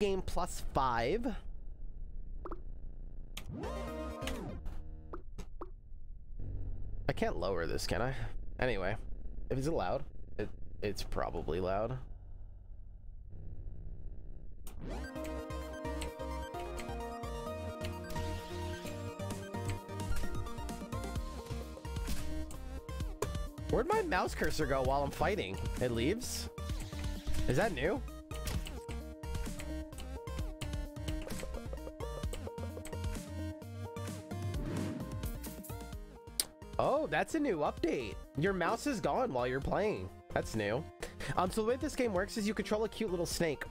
game plus five. I can't lower this, can I? Anyway, if it's loud, it, it's probably loud. Where'd my mouse cursor go while I'm fighting? It leaves? Is that new? That's a new update. Your mouse is gone while you're playing. That's new. Um, so the way this game works is you control a cute little snake.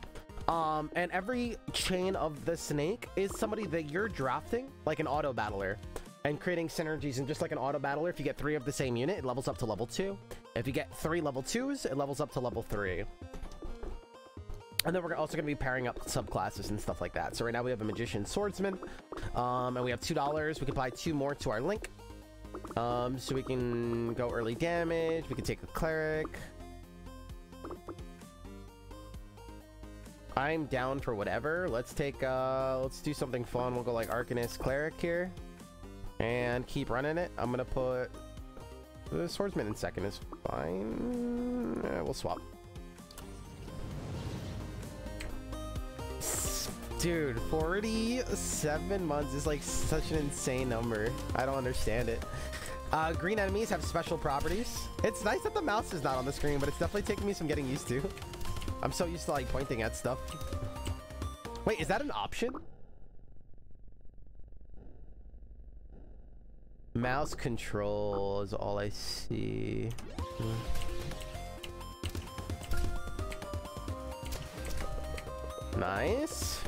Um, and every chain of the snake is somebody that you're drafting, like an auto battler, and creating synergies. And just like an auto battler, if you get three of the same unit, it levels up to level two. If you get three level twos, it levels up to level three. And then we're also going to be pairing up subclasses and stuff like that. So right now we have a Magician Swordsman, um, and we have $2. We can buy two more to our link. Um, so we can go early damage. We can take a Cleric. I'm down for whatever. Let's take, uh, let's do something fun. We'll go like Arcanist Cleric here. And keep running it. I'm to put the Swordsman in second is fine. Yeah, we'll swap. Dude, 47 months is like such an insane number. I don't understand it. Uh, green enemies have special properties. It's nice that the mouse is not on the screen, but it's definitely taking me some getting used to. I'm so used to like pointing at stuff. Wait, is that an option? Mouse control is all I see. Nice.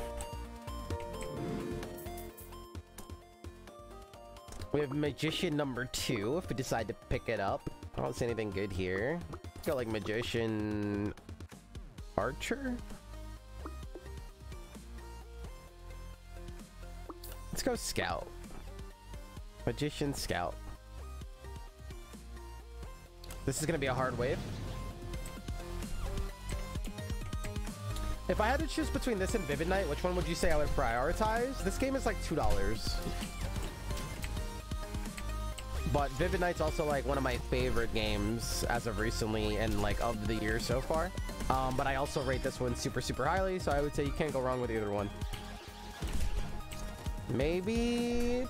We have Magician number two, if we decide to pick it up. I don't see anything good here. Got like Magician... Archer? Let's go Scout. Magician Scout. This is gonna be a hard wave. If I had to choose between this and Vivid Knight, which one would you say I would prioritize? This game is like $2. But Vivid Knight's also like one of my favorite games as of recently and like of the year so far. Um, but I also rate this one super, super highly, so I would say you can't go wrong with either one. Maybe...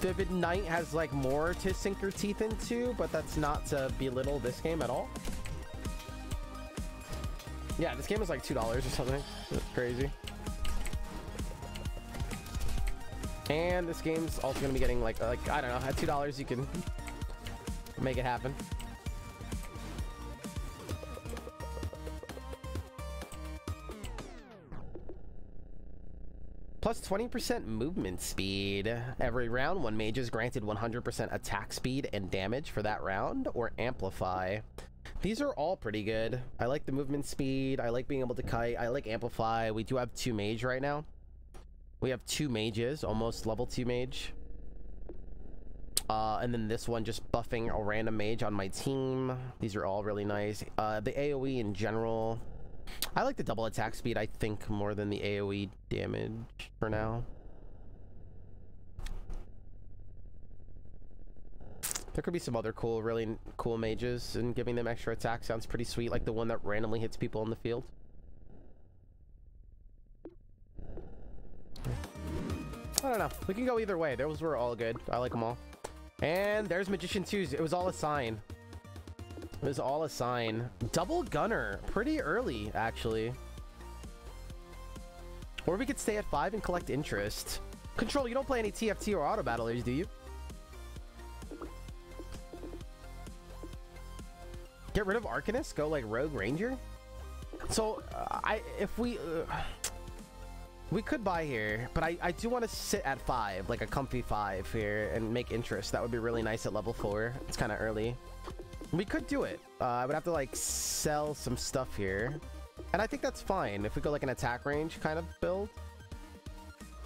Vivid Knight has like more to sink your teeth into, but that's not to belittle this game at all. Yeah, this game is like $2 or something. That's crazy. And this game's also gonna be getting like, like I don't know, at $2 you can make it happen. Plus 20% movement speed. Every round, one mage is granted 100% attack speed and damage for that round, or amplify. These are all pretty good. I like the movement speed. I like being able to kite. I like amplify. We do have two mage right now. We have two mages, almost level two mage. Uh, and then this one just buffing a random mage on my team. These are all really nice. Uh, the AoE in general, I like the double attack speed, I think, more than the AoE damage for now. There could be some other cool, really cool mages, and giving them extra attack sounds pretty sweet, like the one that randomly hits people in the field. I don't know. We can go either way. Those were all good. I like them all. And there's Magician 2's. It was all a sign. It was all a sign. Double Gunner. Pretty early, actually. Or we could stay at 5 and collect interest. Control, you don't play any TFT or auto battlers, do you? Get rid of Arcanist? Go like Rogue Ranger? So, uh, I if we... Uh, we could buy here, but I, I do want to sit at 5, like a comfy 5 here, and make interest. That would be really nice at level 4. It's kind of early. We could do it. Uh, I would have to, like, sell some stuff here. And I think that's fine if we go, like, an attack range kind of build.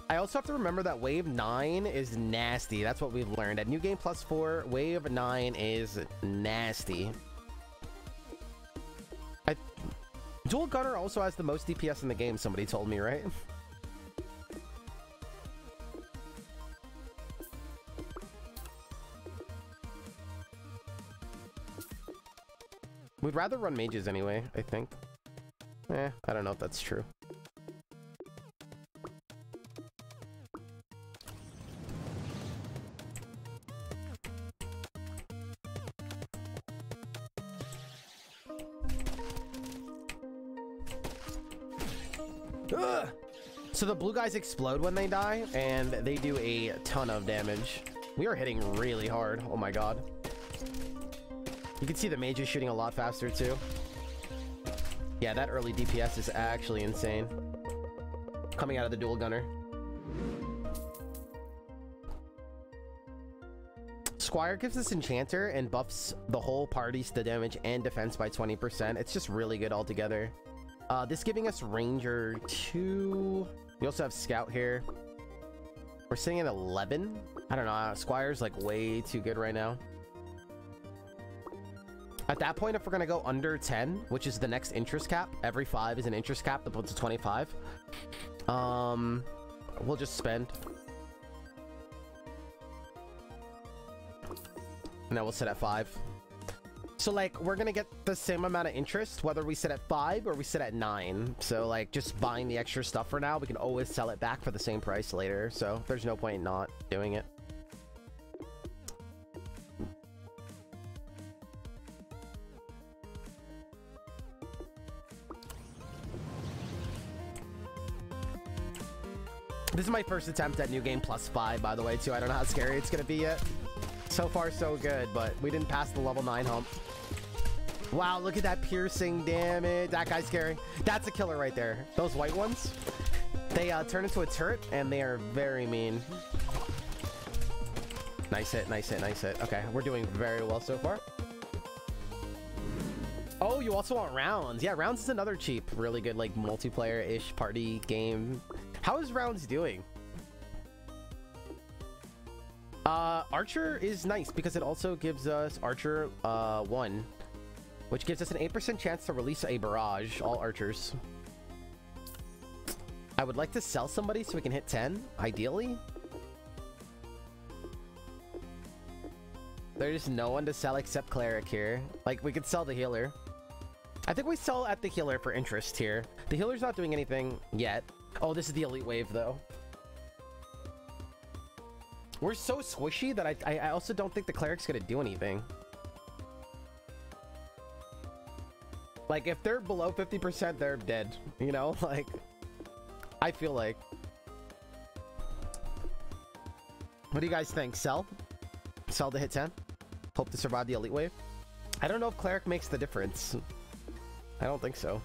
I also have to remember that Wave 9 is nasty. That's what we've learned. At New Game Plus 4, Wave 9 is nasty. I, Dual Gunner also has the most DPS in the game, somebody told me, right? We'd rather run mages anyway, I think. Eh, I don't know if that's true. Ugh! So the blue guys explode when they die, and they do a ton of damage. We are hitting really hard. Oh my god. You can see the mages shooting a lot faster too. Yeah, that early DPS is actually insane. Coming out of the dual gunner. Squire gives us Enchanter and buffs the whole party's the damage and defense by 20%. It's just really good altogether. Uh, this giving us Ranger 2. We also have Scout here. We're sitting at 11. I don't know. Squire's like way too good right now. At that point, if we're going to go under 10, which is the next interest cap, every 5 is an interest cap that puts to 25. Um, we'll just spend. And then we'll sit at 5. So, like, we're going to get the same amount of interest whether we sit at 5 or we sit at 9. So, like, just buying the extra stuff for now, we can always sell it back for the same price later. So, there's no point in not doing it. This is my first attempt at New Game Plus 5, by the way, too. I don't know how scary it's going to be yet. So far, so good, but we didn't pass the level 9 hump. Wow, look at that piercing damage. That guy's scary. That's a killer right there. Those white ones, they uh, turn into a turret, and they are very mean. Nice hit, nice hit, nice hit. Okay, we're doing very well so far. Oh, you also want rounds. Yeah, rounds is another cheap, really good, like, multiplayer-ish party game how is rounds doing? Uh, Archer is nice because it also gives us Archer uh, 1, which gives us an 8% chance to release a barrage, all archers. I would like to sell somebody so we can hit 10, ideally. There's no one to sell except Cleric here. Like, we could sell the healer. I think we sell at the healer for interest here. The healer's not doing anything yet. Oh, this is the elite wave, though. We're so squishy that I, I also don't think the cleric's gonna do anything. Like, if they're below 50%, they're dead. You know? Like, I feel like. What do you guys think? Sell? Sell to hit 10? Hope to survive the elite wave? I don't know if cleric makes the difference. I don't think so.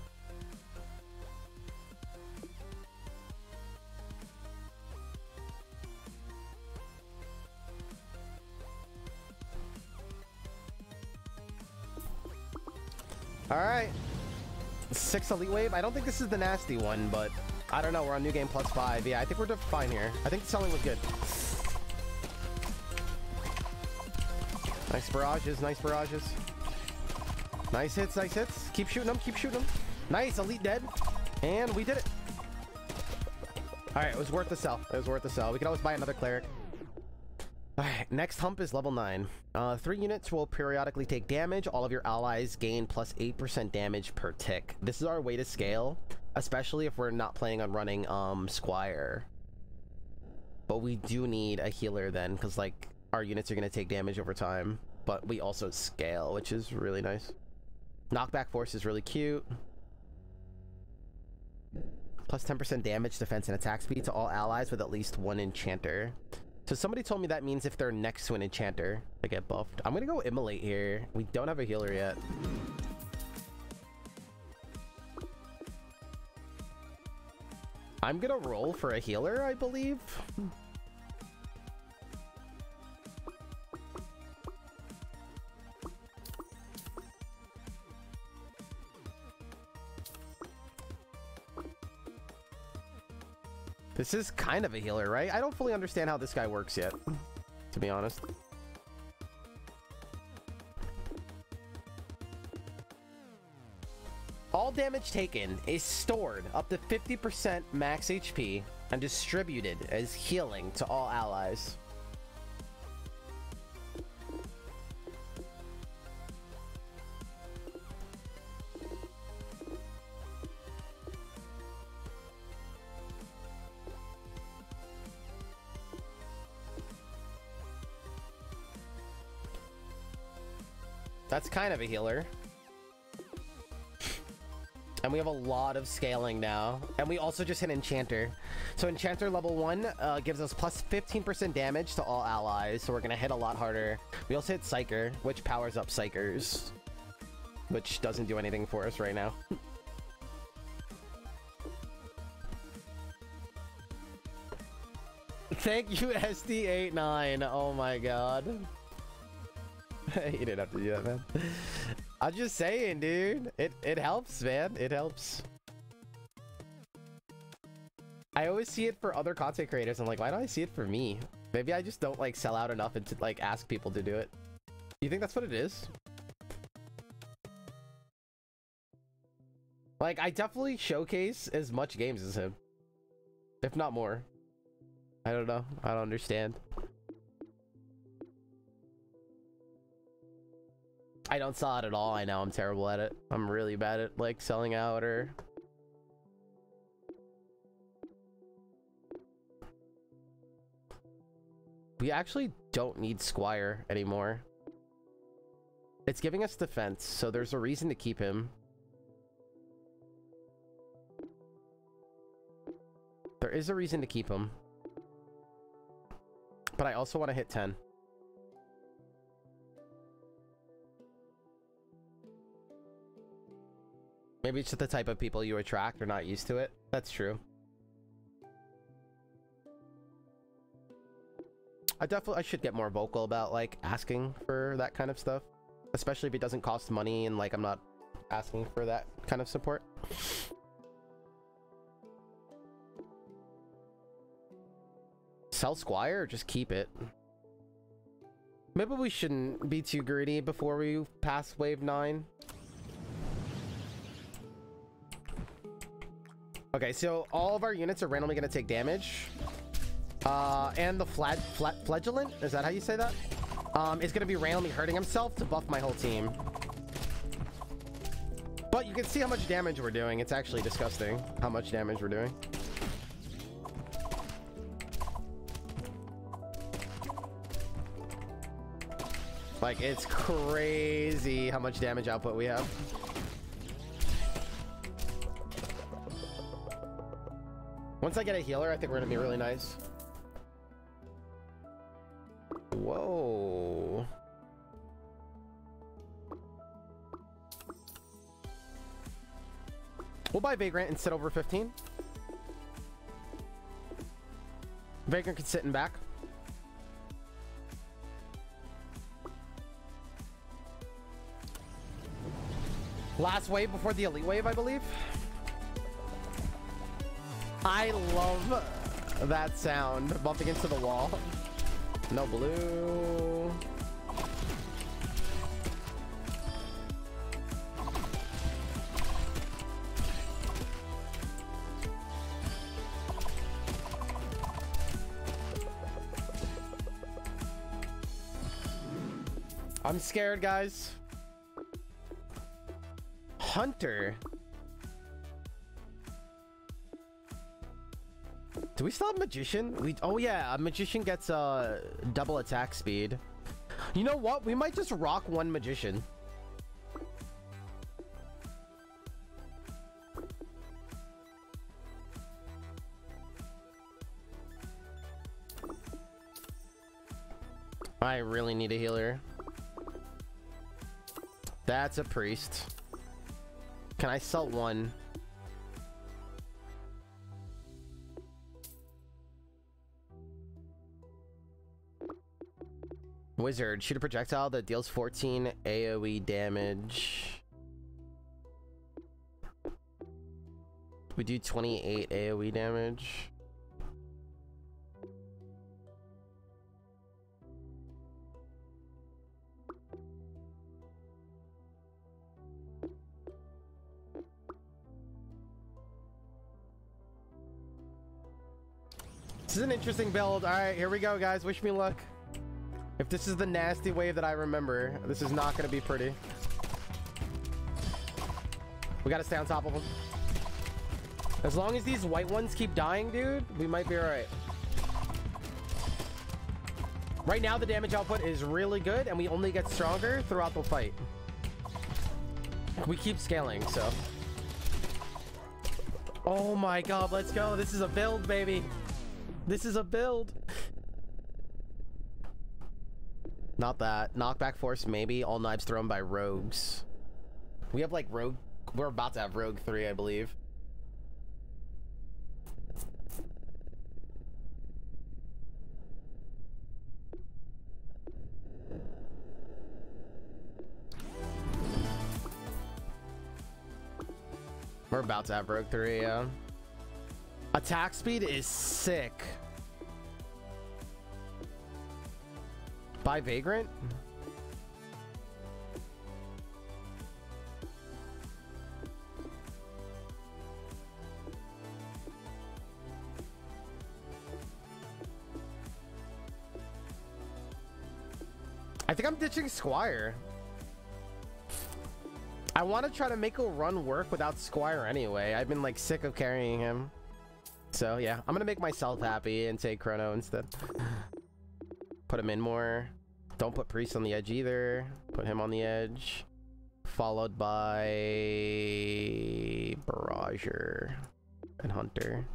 All right. Six Elite Wave. I don't think this is the nasty one, but I don't know. We're on New Game Plus 5. Yeah, I think we're fine here. I think the selling was good. Nice barrages. Nice barrages. Nice hits. Nice hits. Keep shooting them. Keep shooting them. Nice. Elite dead. And we did it. All right. It was worth the sell. It was worth the sell. We could always buy another cleric. Alright, next hump is level 9. Uh, three units will periodically take damage. All of your allies gain plus 8% damage per tick. This is our way to scale, especially if we're not planning on running um, Squire. But we do need a healer then, because like our units are going to take damage over time. But we also scale, which is really nice. Knockback force is really cute. Plus 10% damage, defense, and attack speed to all allies with at least one enchanter. So somebody told me that means if they're next to an enchanter, they get buffed. I'm gonna go immolate here. We don't have a healer yet. I'm gonna roll for a healer, I believe. This is kind of a healer, right? I don't fully understand how this guy works yet, to be honest. All damage taken is stored up to 50% max HP and distributed as healing to all allies. That's kind of a healer. And we have a lot of scaling now. And we also just hit Enchanter. So Enchanter level 1 uh, gives us plus 15% damage to all allies. So we're going to hit a lot harder. We also hit Psyker, which powers up Psykers. Which doesn't do anything for us right now. Thank you, SD89. Oh my god. you didn't have to do that, man. I'm just saying, dude. It it helps, man. It helps. I always see it for other content creators. I'm like, why don't I see it for me? Maybe I just don't like sell out enough and to like ask people to do it. You think that's what it is? Like, I definitely showcase as much games as him. If not more. I don't know. I don't understand. I don't sell it at all. I know I'm terrible at it. I'm really bad at like selling out or We actually don't need Squire anymore. It's giving us defense, so there's a reason to keep him. There is a reason to keep him. But I also want to hit 10. Maybe it's just the type of people you attract are not used to it. That's true. I definitely I should get more vocal about like asking for that kind of stuff. Especially if it doesn't cost money and like I'm not asking for that kind of support. Sell Squire or just keep it? Maybe we shouldn't be too greedy before we pass wave 9. Okay, so all of our units are randomly going to take damage. Uh, and the flag, flat, flagellant, is that how you say that? Um, is going to be randomly hurting himself to buff my whole team. But you can see how much damage we're doing. It's actually disgusting how much damage we're doing. Like, it's crazy how much damage output we have. Once I get a healer, I think we're gonna be really nice. Whoa. We'll buy Vagrant and sit over 15. Vagrant can sit in back. Last wave before the elite wave, I believe. I love that sound bumping into the wall. No blue. I'm scared, guys. Hunter. Do we still have Magician? We Oh yeah, a Magician gets uh, double attack speed. You know what? We might just rock one Magician. I really need a healer. That's a priest. Can I sell one? Wizard, shoot a projectile that deals 14 AoE damage. We do 28 AoE damage. This is an interesting build. All right, here we go, guys. Wish me luck. If this is the nasty wave that I remember, this is not going to be pretty. We got to stay on top of them. As long as these white ones keep dying, dude, we might be all right. Right now, the damage output is really good, and we only get stronger throughout the fight. We keep scaling, so. Oh my god, let's go. This is a build, baby. This is a build. Not that. Knockback force, maybe. All knives thrown by rogues. We have like rogue. We're about to have rogue 3, I believe. We're about to have Rogue 3, yeah. Attack speed is sick. By Vagrant? I think I'm ditching Squire. I want to try to make a run work without Squire anyway. I've been like sick of carrying him. So yeah, I'm gonna make myself happy and take Chrono instead. Put him in more. Don't put Priest on the edge either. Put him on the edge. Followed by Barrager and Hunter.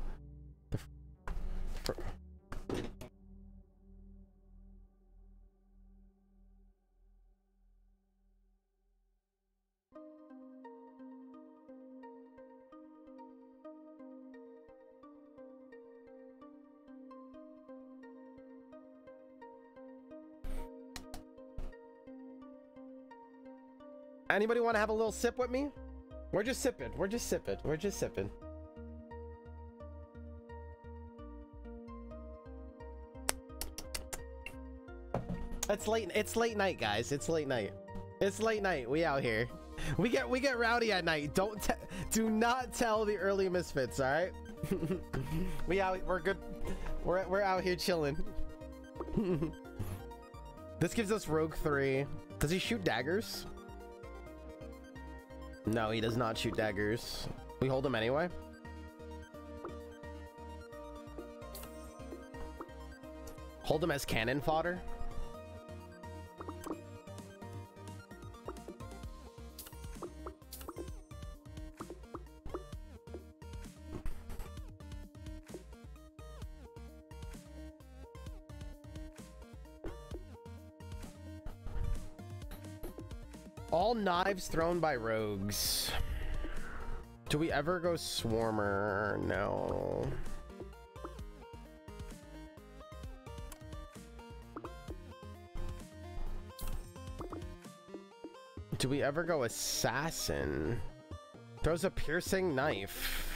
Anybody want to have a little sip with me? We're just sipping. We're just sipping. We're just sipping. It's late. It's late night, guys. It's late night. It's late night. We out here. We get we get rowdy at night. Don't do not tell the early misfits. All right. we out. We're good. We're we're out here chilling. this gives us Rogue three. Does he shoot daggers? No, he does not shoot daggers. We hold him anyway. Hold him as cannon fodder. Knives thrown by rogues. Do we ever go Swarmer? No. Do we ever go Assassin? Throws a piercing knife.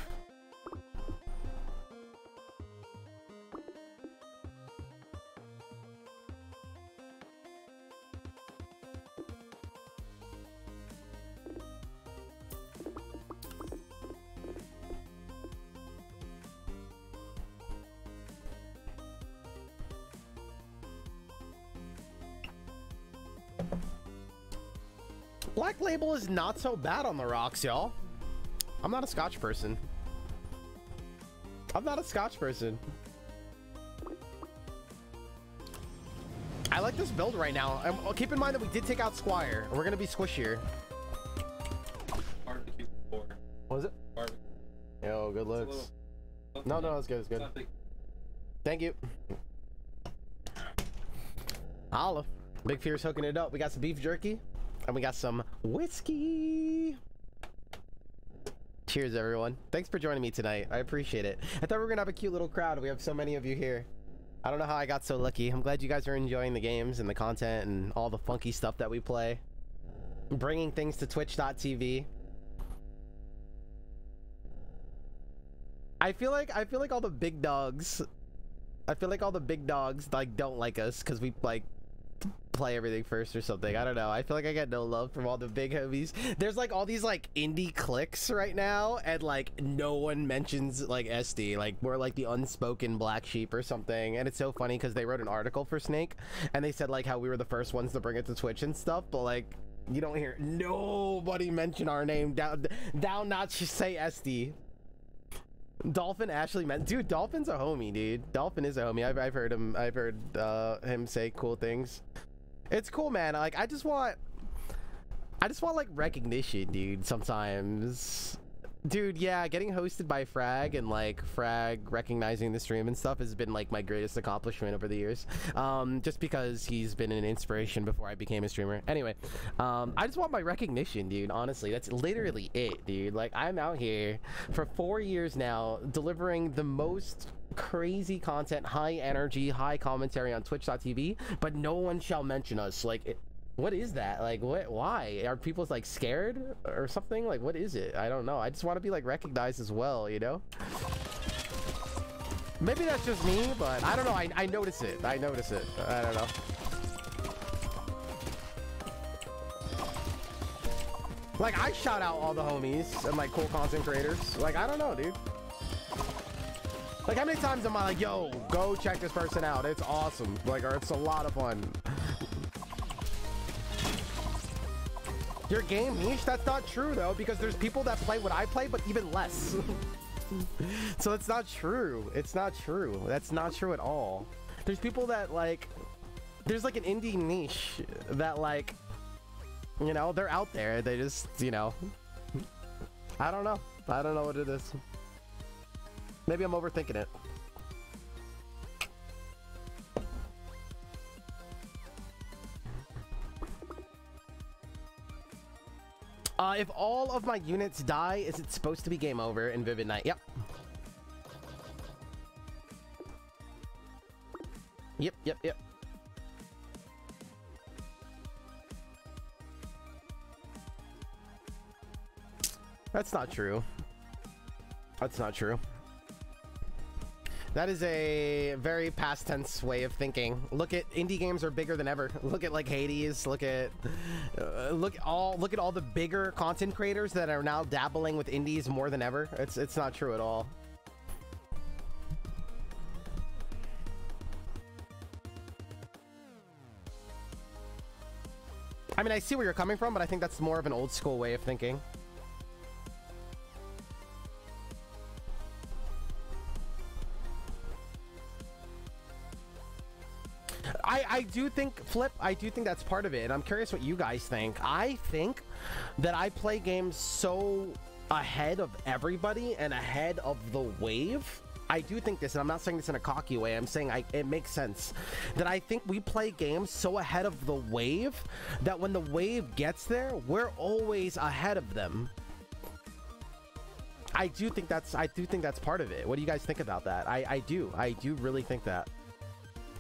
Label is not so bad on the rocks, y'all. I'm not a Scotch person. I'm not a Scotch person. I like this build right now. Um, keep in mind that we did take out Squire. We're going to be squishier. Barbecue four. Was it? Barbecue. Yo, good looks. Little, No, no, it's good, it's good. Nothing. Thank you. Olive. Big Fear's hooking it up. We got some beef jerky and we got some whiskey. Cheers, everyone. Thanks for joining me tonight. I appreciate it. I thought we were going to have a cute little crowd. We have so many of you here. I don't know how I got so lucky. I'm glad you guys are enjoying the games and the content and all the funky stuff that we play. Bringing things to twitch.tv. I feel like I feel like all the big dogs I feel like all the big dogs like don't like us because we like play everything first or something. I don't know. I feel like I got no love from all the big homies. There's like all these like indie cliques right now, and like no one mentions like Esty. Like we're like the unspoken black sheep or something. And it's so funny because they wrote an article for Snake, and they said like how we were the first ones to bring it to Twitch and stuff, but like you don't hear nobody mention our name down down not say Esty. Dolphin Ashley meant dude Dolphin's a homie dude Dolphin is a homie I've, I've heard him I've heard uh, him say cool things it's cool man like I just want I just want like recognition dude sometimes Dude, yeah, getting hosted by Frag and like Frag recognizing the stream and stuff has been like my greatest accomplishment over the years. Um, just because he's been an inspiration before I became a streamer. Anyway, um, I just want my recognition, dude. Honestly, that's literally it, dude. Like I'm out here for four years now, delivering the most crazy content, high energy, high commentary on Twitch.tv, but no one shall mention us. Like, it, what is that? Like, what? Why are people like scared or something? Like, what is it? I don't know. I just want to be like recognized as well, you know? Maybe that's just me, but I don't know. I, I notice it. I notice it. I don't know. Like, I shout out all the homies and like cool content creators. Like, I don't know, dude. Like, how many times am I like, yo, go check this person out. It's awesome. Like, or it's a lot of fun. Your game niche? That's not true though, because there's people that play what I play, but even less. so it's not true. It's not true. That's not true at all. There's people that like, there's like an indie niche that like, you know, they're out there. They just, you know, I don't know. I don't know what it is. Maybe I'm overthinking it. Uh, if all of my units die, is it supposed to be game over in Vivid Knight? Yep. Yep, yep, yep. That's not true. That's not true. That is a very past tense way of thinking. Look at indie games are bigger than ever. Look at like Hades. Look at uh, look all look at all the bigger content creators that are now dabbling with indies more than ever. It's it's not true at all. I mean, I see where you're coming from, but I think that's more of an old school way of thinking. I, I do think, Flip, I do think that's part of it. And I'm curious what you guys think. I think that I play games so ahead of everybody and ahead of the wave. I do think this, and I'm not saying this in a cocky way. I'm saying I, it makes sense that I think we play games so ahead of the wave that when the wave gets there, we're always ahead of them. I do think that's I do think that's part of it. What do you guys think about that? I I do I do really think that.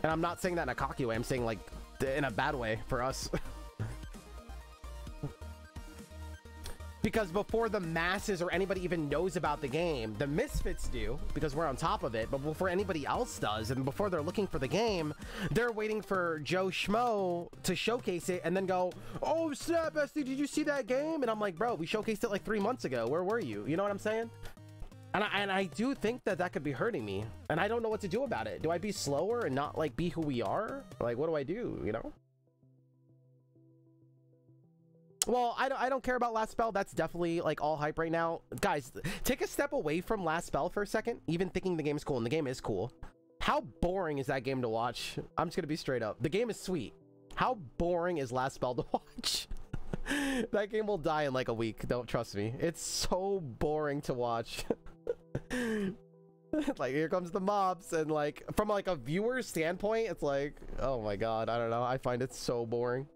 And I'm not saying that in a cocky way. I'm saying like in a bad way for us. because before the masses or anybody even knows about the game, the misfits do because we're on top of it. But before anybody else does, and before they're looking for the game, they're waiting for Joe Schmo to showcase it and then go, "Oh snap, Esty, did you see that game?" And I'm like, "Bro, we showcased it like three months ago. Where were you?" You know what I'm saying? And I, and I do think that that could be hurting me. And I don't know what to do about it. Do I be slower and not like be who we are? Like, what do I do, you know? Well, I don't, I don't care about Last Spell. That's definitely like all hype right now. Guys, take a step away from Last Spell for a second. Even thinking the game's cool, and the game is cool. How boring is that game to watch? I'm just gonna be straight up. The game is sweet. How boring is Last Spell to watch? that game will die in like a week. Don't trust me. It's so boring to watch. like here comes the mobs and like from like a viewer standpoint it's like oh my god i don't know i find it so boring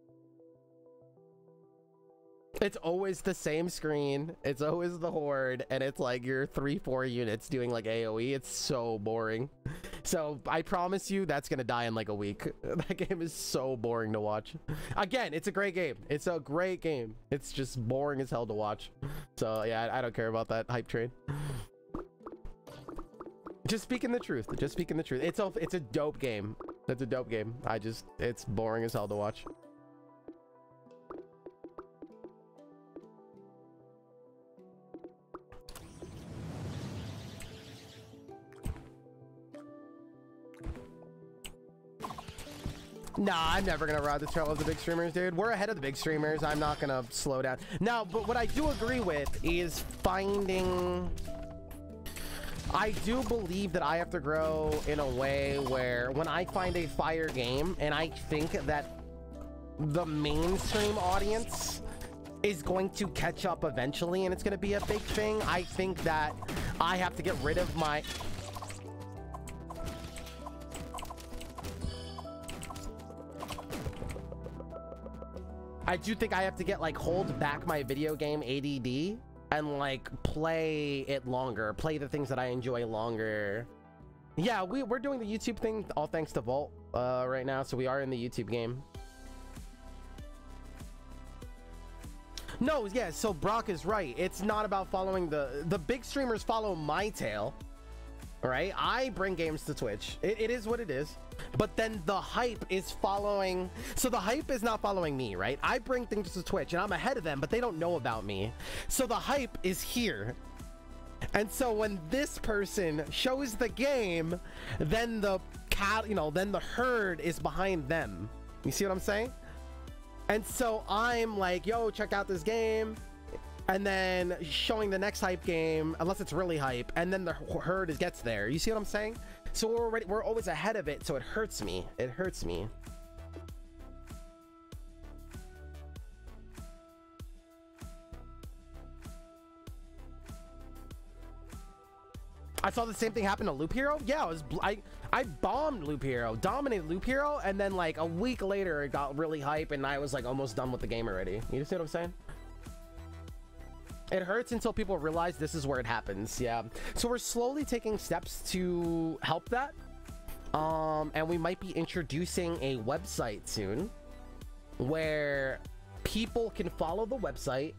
it's always the same screen it's always the horde and it's like your three four units doing like aoe it's so boring so i promise you that's gonna die in like a week that game is so boring to watch again it's a great game it's a great game it's just boring as hell to watch so yeah i, don't care about that hype train just speaking the truth. Just speaking the truth. It's a it's a dope game. It's a dope game. I just it's boring as hell to watch. Nah, I'm never gonna ride the trail of the big streamers, dude. We're ahead of the big streamers. I'm not gonna slow down. Now, but what I do agree with is finding... I do believe that I have to grow in a way where when I find a fire game and I think that the mainstream audience is going to catch up eventually and it's going to be a big thing, I think that I have to get rid of my... I do think I have to get like hold back my video game ADD and like play it longer, play the things that I enjoy longer. Yeah, we, we're doing the YouTube thing all thanks to Vault uh, right now, so we are in the YouTube game. No, yeah, so Brock is right. It's not about following the... The big streamers follow my tail right? I bring games to Twitch. It, it is what it is. But then the hype is following. So the hype is not following me, right? I bring things to Twitch and I'm ahead of them, but they don't know about me. So the hype is here. And so when this person shows the game, then the cat, you know, then the herd is behind them. You see what I'm saying? And so I'm like, yo, check out this game and then showing the next hype game unless it's really hype and then the herd is, gets there you see what i'm saying so we're already we're always ahead of it so it hurts me it hurts me I saw the same thing happen to Loop Hero. Yeah, I was I I bombed Loop Hero, dominated Loop Hero, and then like a week later it got really hype, and I was like almost done with the game already. You see what I'm saying? It hurts until people realize this is where it happens. Yeah. So we're slowly taking steps to help that. Um, and we might be introducing a website soon where people can follow the website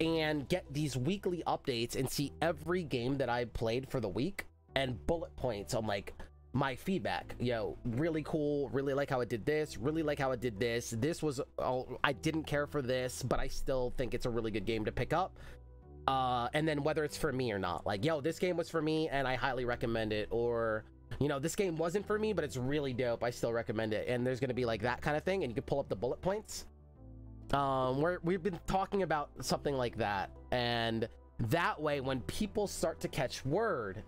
and get these weekly updates and see every game that I played for the week and bullet points on like my feedback. Yo, really cool. Really like how it did this. Really like how it did this. This was, oh, I didn't care for this, but I still think it's a really good game to pick up uh, and then whether it's for me or not. Like, yo, this game was for me and I highly recommend it, or you know, this game wasn't for me, but it's really dope. I still recommend it. And there's gonna be like that kind of thing, and you can pull up the bullet points. Um, we're, we've been talking about something like that, and that way, when people start to catch word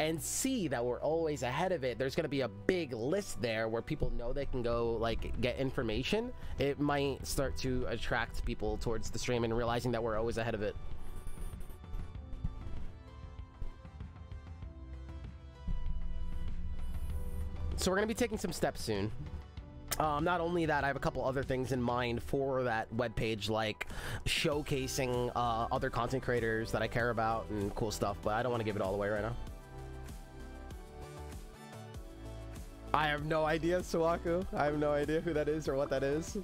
and see that we're always ahead of it, there's gonna be a big list there where people know they can go like get information. It might start to attract people towards the stream and realizing that we're always ahead of it. So we're going to be taking some steps soon. Um, not only that, I have a couple other things in mind for that web page, like showcasing uh, other content creators that I care about and cool stuff, but I don't want to give it all away right now. I have no idea, Suwaku. I have no idea who that is or what that is.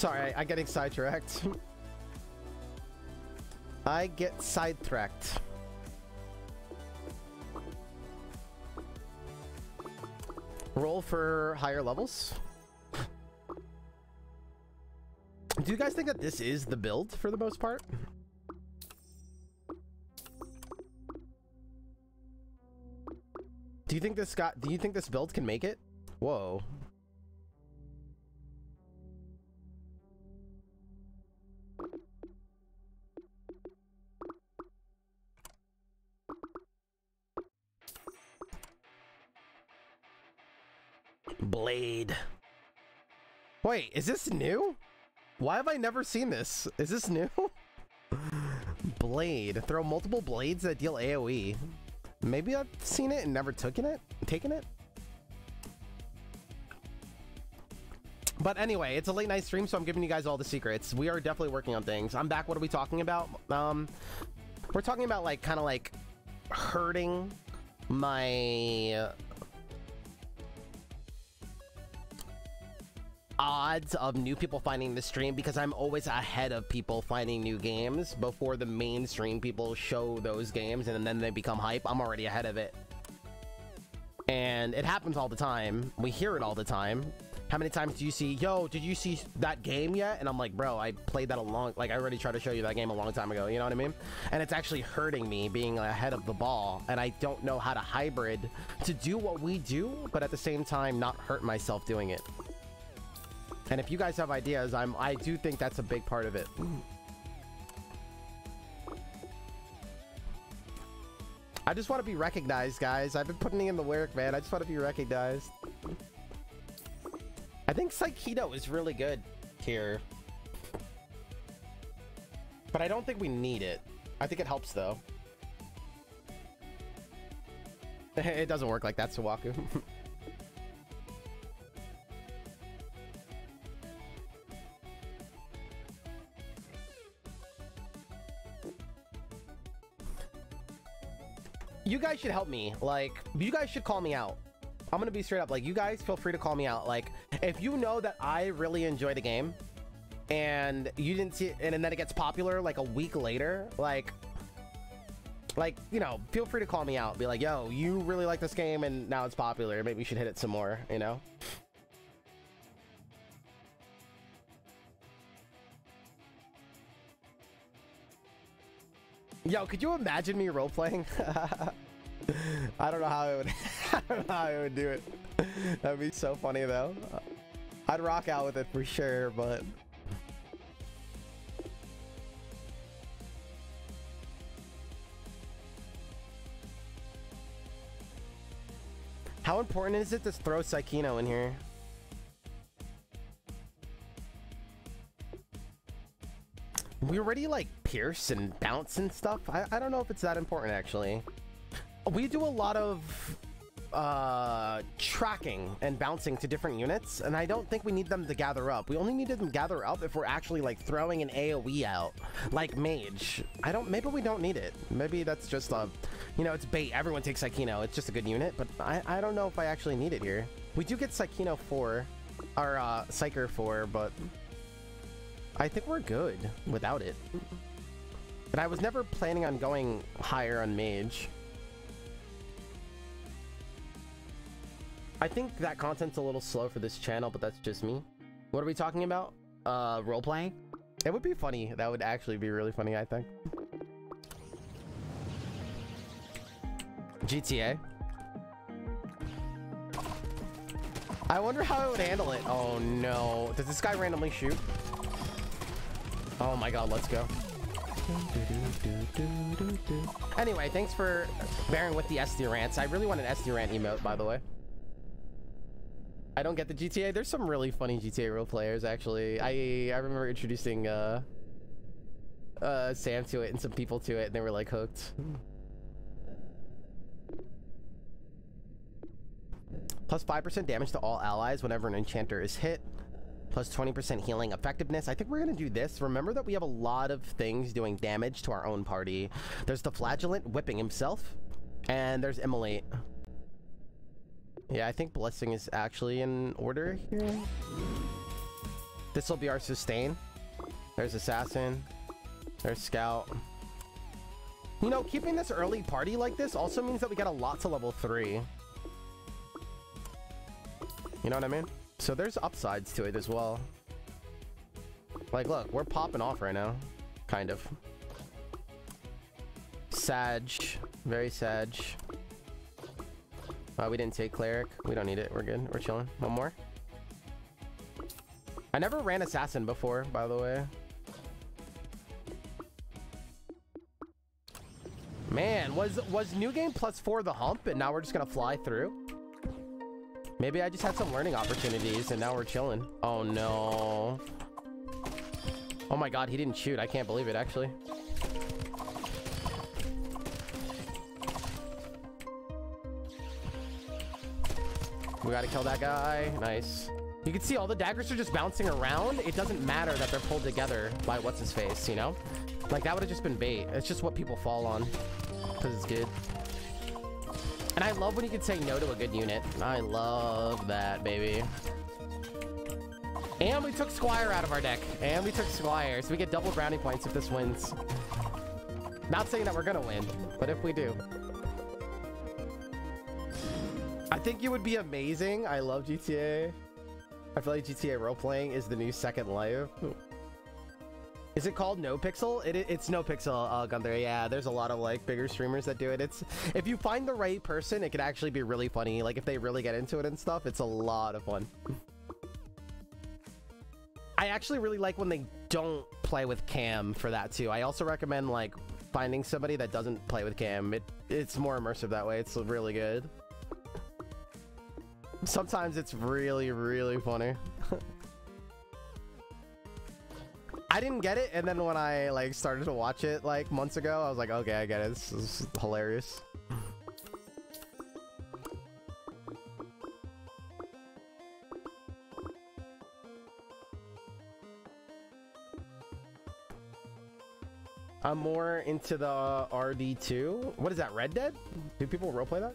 Sorry, I, I getting sidetracked. I get sidetracked. Roll for higher levels. Do you guys think that this is the build for the most part? Do you think this got do you think this build can make it? Whoa. Blade. Wait, is this new? Why have I never seen this? Is this new? Blade. Throw multiple blades that deal AoE. Maybe I've seen it and never taken it? Taken it? But anyway, it's a late night stream, so I'm giving you guys all the secrets. We are definitely working on things. I'm back. What are we talking about? Um, we're talking about like kind of like hurting my odds of new people finding the stream because I'm always ahead of people finding new games before the mainstream people show those games and then they become hype. I'm already ahead of it. And it happens all the time. We hear it all the time. how many times do you see, yo, did you see that game yet? And I'm like, bro, I played that a long, like I already tried to show you that game a long time ago. You know what I mean? And it's actually hurting me being ahead of the ball. And I don't know how to hybrid to do what we do, but at the same time, not hurt myself doing it. And if you guys have ideas, I'm, I do think that's a big part of it. I just want to be recognized, guys. I've been putting in the work, man. I just want to be recognized. I think Psykino is really good here. But I don't think we need it. I think it helps, though. it doesn't work like that, Sawaku. you guys should help me. Like, you guys should call me out. I'm gonna be straight up. Like, you guys feel free to call me out. Like, if you know that I really enjoy the game, and you didn't see it, and, then it gets popular like a week later, like, like, you know, feel free to call me out. Be like, yo, you really like this game, and now it's popular. Maybe you should hit it some more, you know? Yo, could you imagine me role playing? I don't know how I would. I don't know how I would do it. That'd be so funny though. Uh, I'd rock out with it for sure, but. How important is it to throw Psykino in here? We already like pierce and bounce and stuff. I, I don't know if it's that important actually. We do a lot of uh, tracking and bouncing to different units, and I don't think we need them to gather up. We only need them to gather up if we're actually like throwing an AoE out, like Mage. I don't, maybe we don't need it. Maybe that's just a, you know, it's bait. Everyone takes Psykino. It's just a good unit, but I, I don't know if I actually need it here. We do get Psykino 4, or uh, Psyker 4, but I think we're good without it. But I was never planning on going higher on Mage. I think that content's a little slow for this channel, but that's just me. What are we talking about? Uh, role-playing? It would be funny. That would actually be really funny, I think. GTA. I wonder how I would handle it. Oh no. Does this guy randomly shoot? Oh my god, let's go. Anyway, thanks for bearing with the SD rants. I really want an SD rant emote, by the way. I don't get the GTA. There's some really funny GTA role players, actually. I I remember introducing uh, uh, Sam to it and some people to it, and they were like hooked. Plus 5% damage to all allies whenever an enchanter is hit plus 20% healing effectiveness. I think we're going to do this. Remember that we have a lot of things doing damage to our own party. There's the Flagellant whipping himself, and there's Immolate. Yeah, I think Blessing is actually in order here. This will be our sustain. There's Assassin. There's Scout. You know, keeping this early party like this also means that we get a lot to level 3. You know what I mean? So there's upsides to it as well. Like, look, we're popping off right now. Kind of. Sag. Very Sag. Uh, we didn't take Cleric. We don't need it. We're good. We're chilling. One more. I never ran Assassin before, by the way. Man, was was New Game plus four the hump, and now we're just gonna fly through? Maybe I just had some learning opportunities and now we're chilling. Oh no. Oh my god, he didn't shoot. I can't believe it, actually. We gotta kill that guy. Nice. You can see all the daggers are just bouncing around. It doesn't matter that they're pulled together by what's his face, you know? Like, that would have just been bait. It's just what people fall on. Because it's good. I love when you can say no to a good unit. I love that, baby. And we took Squire out of our deck. And we took Squire, so we get double brownie points if this wins. Not saying that we're gonna win, but if we do. I think you would be amazing. I love GTA. I feel like GTA role playing is the new Second Life. Is it called No Pixel? It, it's No Pixel, uh, Gunther. Yeah, there's a lot of like bigger streamers that do it. It's if you find the right person, it can actually be really funny. Like if they really get into it and stuff, it's a lot of fun. I actually really like when they don't play with cam for that too. I also recommend like finding somebody that doesn't play with cam. It it's more immersive that way. It's really good. Sometimes it's really, really funny. I didn't get it, and then when I like started to watch it like months ago, I was like, okay, I get it. This is hilarious. I'm more into the RD2. What is that, Red Dead? Do people roleplay that?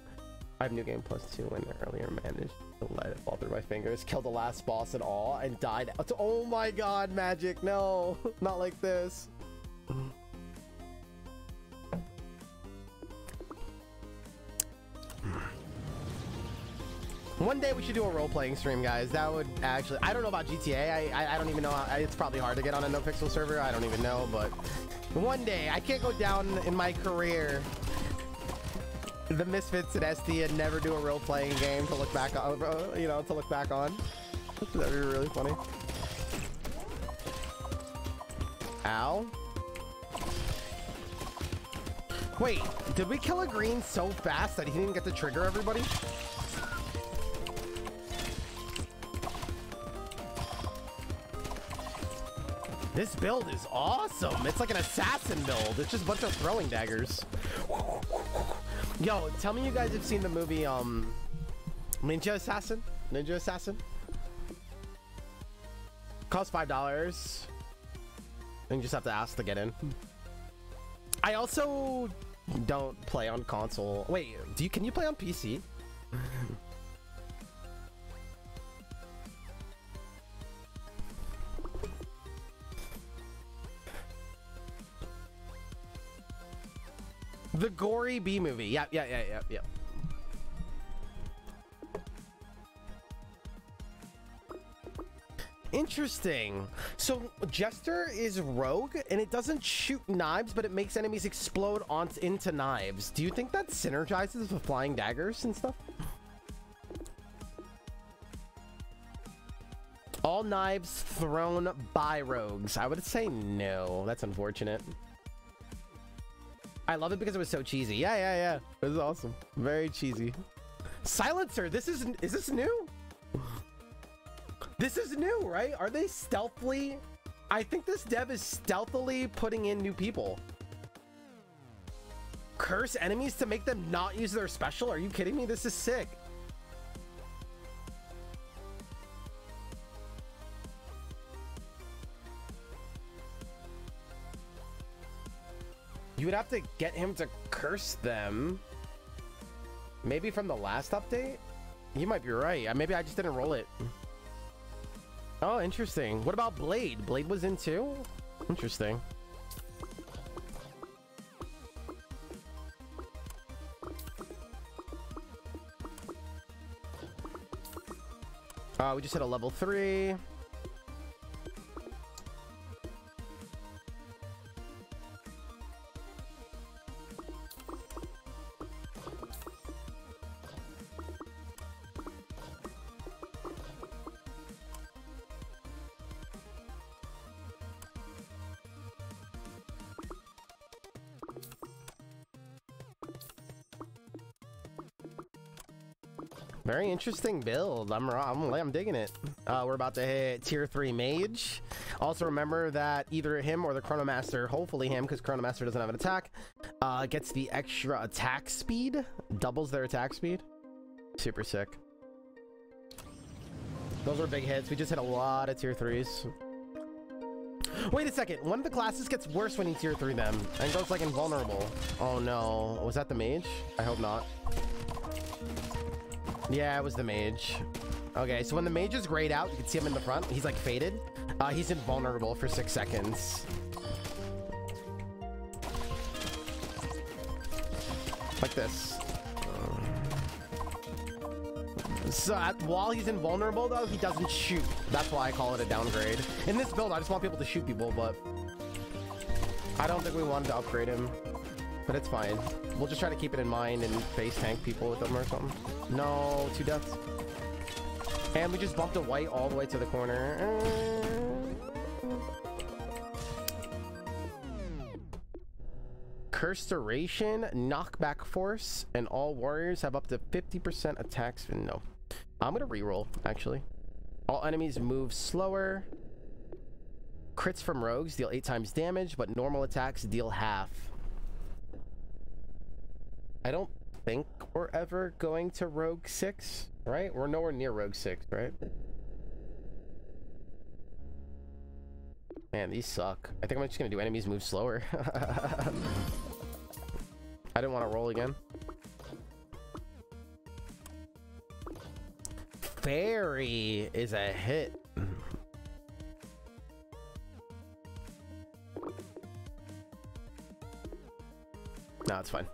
I have new game plus two when earlier managed to let it fall through my fingers, killed the last boss and all, and died. Oh my god, Magic, no, not like this. One day we should do a role-playing stream, guys. That would actually... I don't know about GTA. I, I, I don't even know. How, it's probably hard to get on a no-pixel server. I don't even know, but... One day, I can't go down in my career the Misfits and SD and never do a role playing game to look back on, uh, you know, to look back on. That'd be really funny. Ow. Wait, did we kill a green so fast that he didn't get to trigger everybody? This build is awesome. It's like an assassin build. It's just a bunch of throwing daggers. Yo, tell me you guys have seen the movie um Ninja Assassin? Ninja Assassin? Costs five dollars. And you just have to ask to get in. I also don't play on console. Wait, do you can you play on PC? The gory B movie. Yeah, yeah, yeah, yeah, yeah. Interesting. So Jester is rogue and it doesn't shoot knives, but it makes enemies explode onto into knives. Do you think that synergizes with flying daggers and stuff? All knives thrown by rogues. I would say no. That's unfortunate. I love it because it was so cheesy. Yeah, yeah, yeah. It was awesome. Very cheesy. Silencer, this is is this new? This is new, right? Are they stealthily? I think this dev is stealthily putting in new people. Curse enemies to make them not use their special? Are you kidding me? This is sick. You would have to get him to curse them. Maybe from the last update? You might be right. Maybe I just didn't roll it. Oh, interesting. What about Blade? Blade was in too? Interesting. Uh, we just hit a level three. Very interesting build. I'm I'm, I'm digging it. Uh, we're about to hit tier three mage. Also remember that either him or the Chronomancer, hopefully him, because Chronomancer doesn't have an attack, uh, gets the extra attack speed, doubles their attack speed. Super sick. Those are big hits. We just hit a lot of tier threes. Wait a second. One of the classes gets worse when you tier three them and goes like invulnerable. Oh no. Was that the mage? I hope not. Yeah, it was the mage. Okay, so when the mage is grayed out, you can see him in the front. He's like faded. Uh, he's invulnerable for six seconds. Like this. So at, while he's invulnerable, though, he doesn't shoot. That's why I call it a downgrade. In this build, I just want people to shoot people, but I don't think we wanted to upgrade him. But it's fine. We'll just try to keep it in mind and face tank people with them or something. No, two deaths. And we just bumped a white all the way to the corner. Curse Duration, Knockback Force, and all warriors have up to 50% attacks. No. I'm gonna reroll, actually. All enemies move slower. Crits from rogues deal 8 times damage, but normal attacks deal half. I don't think we're ever going to Rogue 6, right? We're nowhere near Rogue 6, right? Man, these suck. I think I'm just gonna do enemies move slower. I didn't want to roll again. Fairy is a hit. no, it's fine.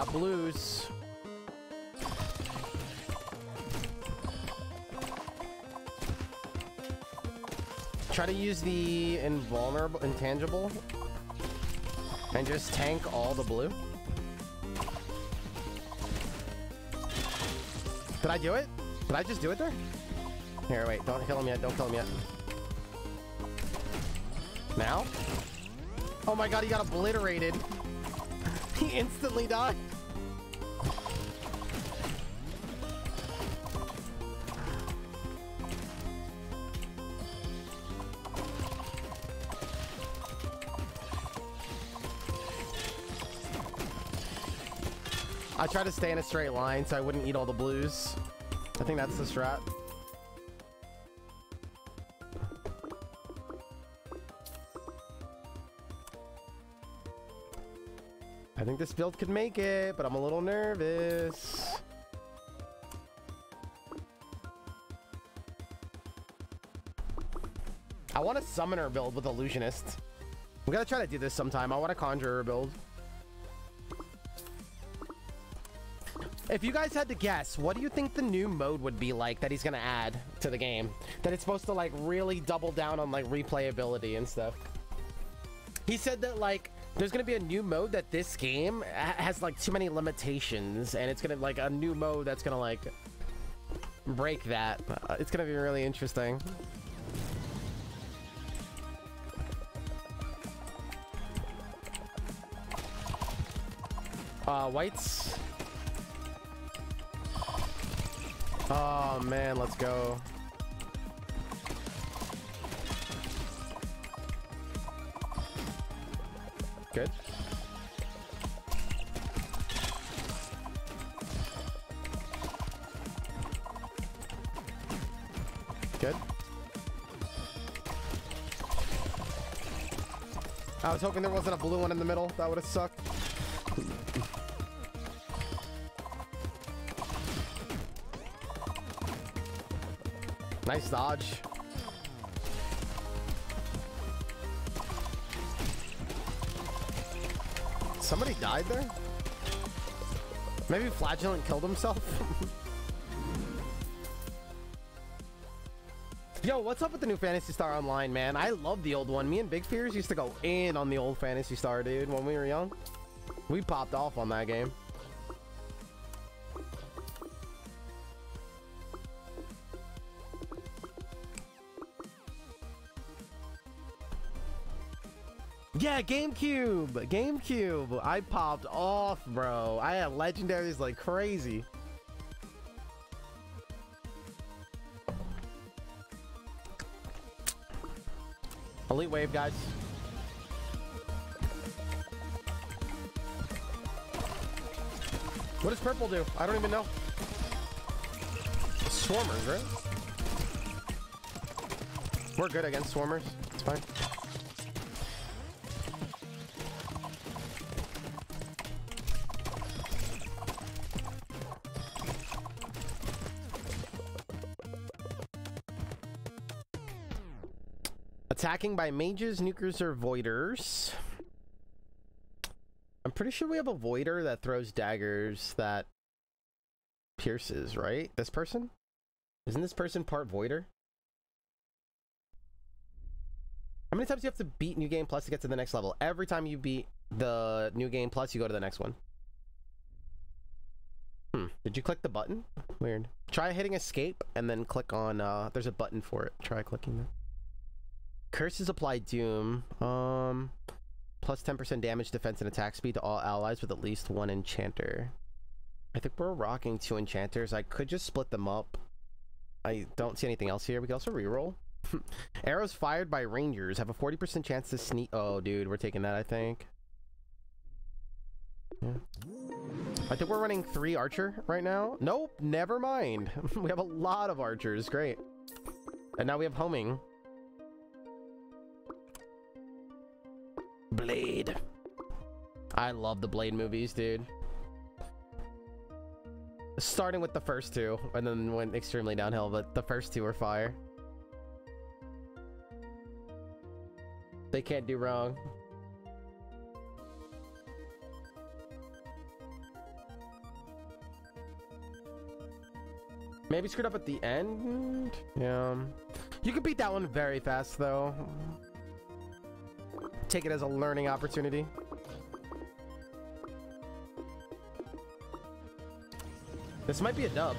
Got blues. Try to use the invulnerable, intangible, and just tank all the blue. Did I do it? Did I just do it there? Here, wait, don't kill him yet, don't kill him yet. Now? Oh my god, he got obliterated. He instantly died. Try to stay in a straight line so I wouldn't eat all the blues. I think that's the strat. I think this build could make it, but I'm a little nervous. I want a summoner build with illusionist. I'm gonna try to do this sometime. I want a conjurer build. If you guys had to guess, what do you think the new mode would be like that he's gonna add to the game? That it's supposed to like really double down on like replayability and stuff. He said that like there's gonna be a new mode that this game has like too many limitations and it's gonna like a new mode that's gonna like break that. Uh, it's gonna be really interesting. Uh, whites. Oh man, let's go. Good. Good. I was hoping there wasn't a blue one in the middle. That would have sucked. Nice dodge. Somebody died there? Maybe Flagellant killed himself? Yo, what's up with the new Phantasy Star Online, man? I love the old one. Me and Big Fears used to go in on the old Phantasy Star, dude, when we were young. We popped off on that game. GameCube! GameCube! I popped off, bro. I had legendaries like crazy. Elite Wave, guys. What does purple do? I don't even know. Swarmers, right? We're good against swarmers. It's fine. Attacking by mages, nukers, or voiders. I'm pretty sure we have a voider that throws daggers that pierces, right? This person? Isn't this person part voider? How many times do you have to beat New Game Plus to get to the next level? Every time you beat the New Game Plus, you go to the next one. Hmm. Did you click the button? Weird. Try hitting escape and then click on, uh, there's a button for it. Try clicking that. Curses apply doom. Um, plus 10% damage, defense, and attack speed to all allies with at least one enchanter. I think we're rocking two enchanters. I could just split them up. I don't see anything else here. We can also reroll. Arrows fired by rangers have a 40% chance to sneak. Oh, dude, we're taking that, I think. Yeah. I think we're running three archer right now. Nope, never mind. we have a lot of archers. Great. And now we have homing. Blade. I love the Blade movies, dude. Starting with the first two, and then went extremely downhill, but the first two were fire. They can't do wrong. Maybe screwed up at the end? Yeah. You can beat that one very fast, though. Take it as a learning opportunity. This might be a dub.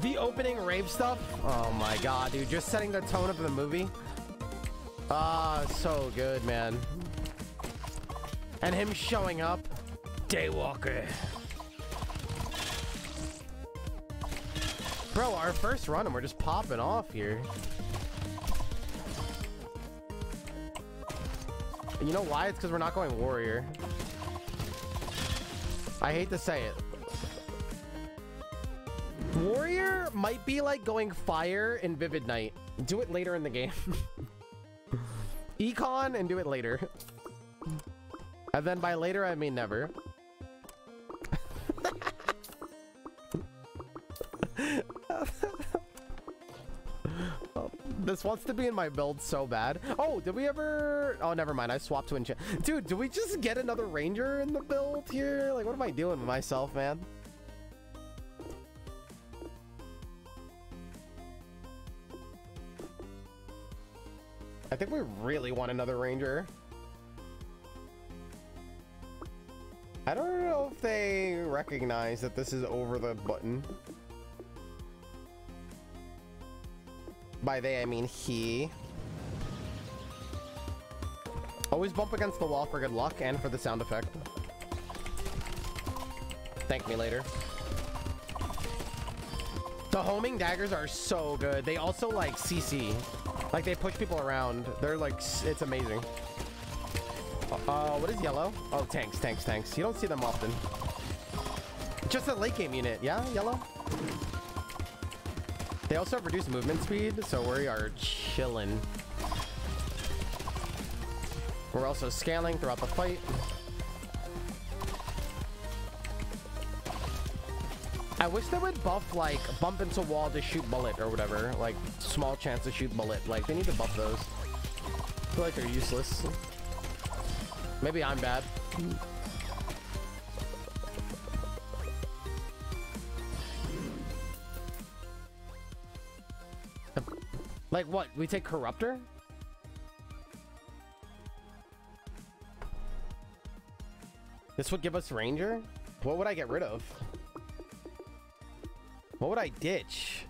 The opening rave stuff? Oh my god, dude. Just setting the tone of the movie. Ah, so good, man. And him showing up. Daywalker. Bro, our first run and we're just popping off here. You know why? It's because we're not going warrior. I hate to say it. Warrior might be like going fire in Vivid Knight. Do it later in the game. Econ and do it later. And then by later, I mean never. This wants to be in my build so bad. Oh, did we ever... Oh, never mind. I swapped to enchant. Dude, do we just get another ranger in the build here? Like, what am I doing with myself, man? I think we really want another ranger. I don't know if they recognize that this is over the button. By they, I mean he. Always bump against the wall for good luck and for the sound effect. Thank me later. The homing daggers are so good. They also like CC. Like they push people around. They're like, it's amazing. Uh, what is yellow? Oh, tanks, tanks, tanks. You don't see them often. Just a late game unit. Yeah, yellow? They also have reduced movement speed, so we are chilling. We're also scaling throughout the fight. I wish they would buff, like, bump into wall to shoot bullet or whatever. Like, small chance to shoot bullet. Like, they need to buff those. I feel like they're useless. Maybe I'm bad. Like what? We take Corruptor? This would give us Ranger? What would I get rid of? What would I ditch?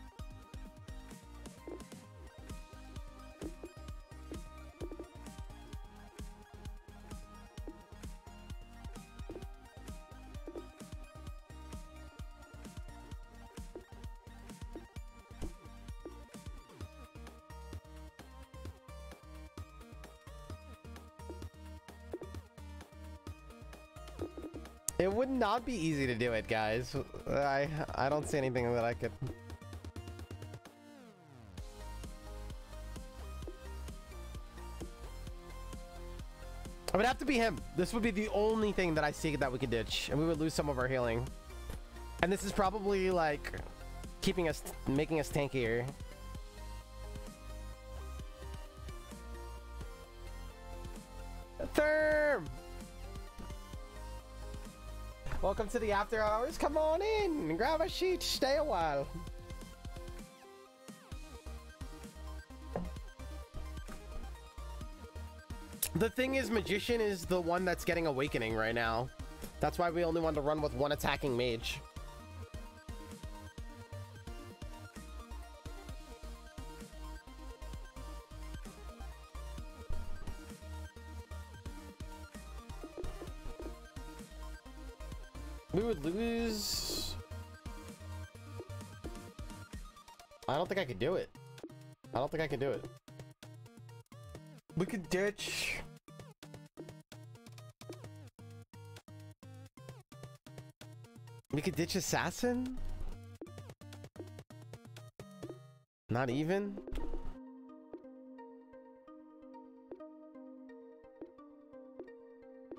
not be easy to do it, guys. I I don't see anything that I could It would have to be him. This would be the only thing that I see that we could ditch, and we would lose some of our healing. And this is probably like keeping us, making us tankier. Therm! Welcome to the after hours. Come on in. Grab a sheet. Stay a while. The thing is, Magician is the one that's getting Awakening right now. That's why we only want to run with one attacking mage. Don't think I could do it. I don't think I can do it. We could ditch. We could ditch assassin? Not even?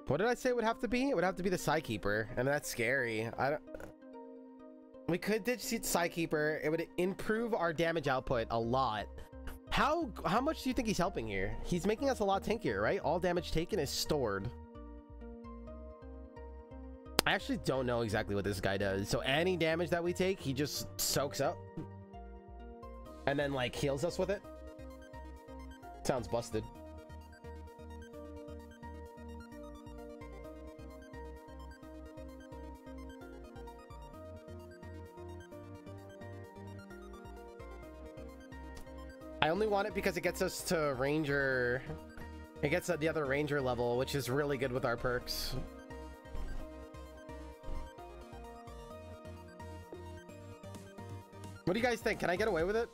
What did I say it would have to be? It would have to be the Psykeeper, and that's scary. I don't... We could ditch Psykeeper. It would improve our damage output a lot. How how much do you think he's helping here? He's making us a lot tankier, right? All damage taken is stored. I actually don't know exactly what this guy does. So any damage that we take, he just soaks up. And then like heals us with it. Sounds busted. Only want it because it gets us to Ranger. It gets at the other Ranger level, which is really good with our perks. What do you guys think? Can I get away with it?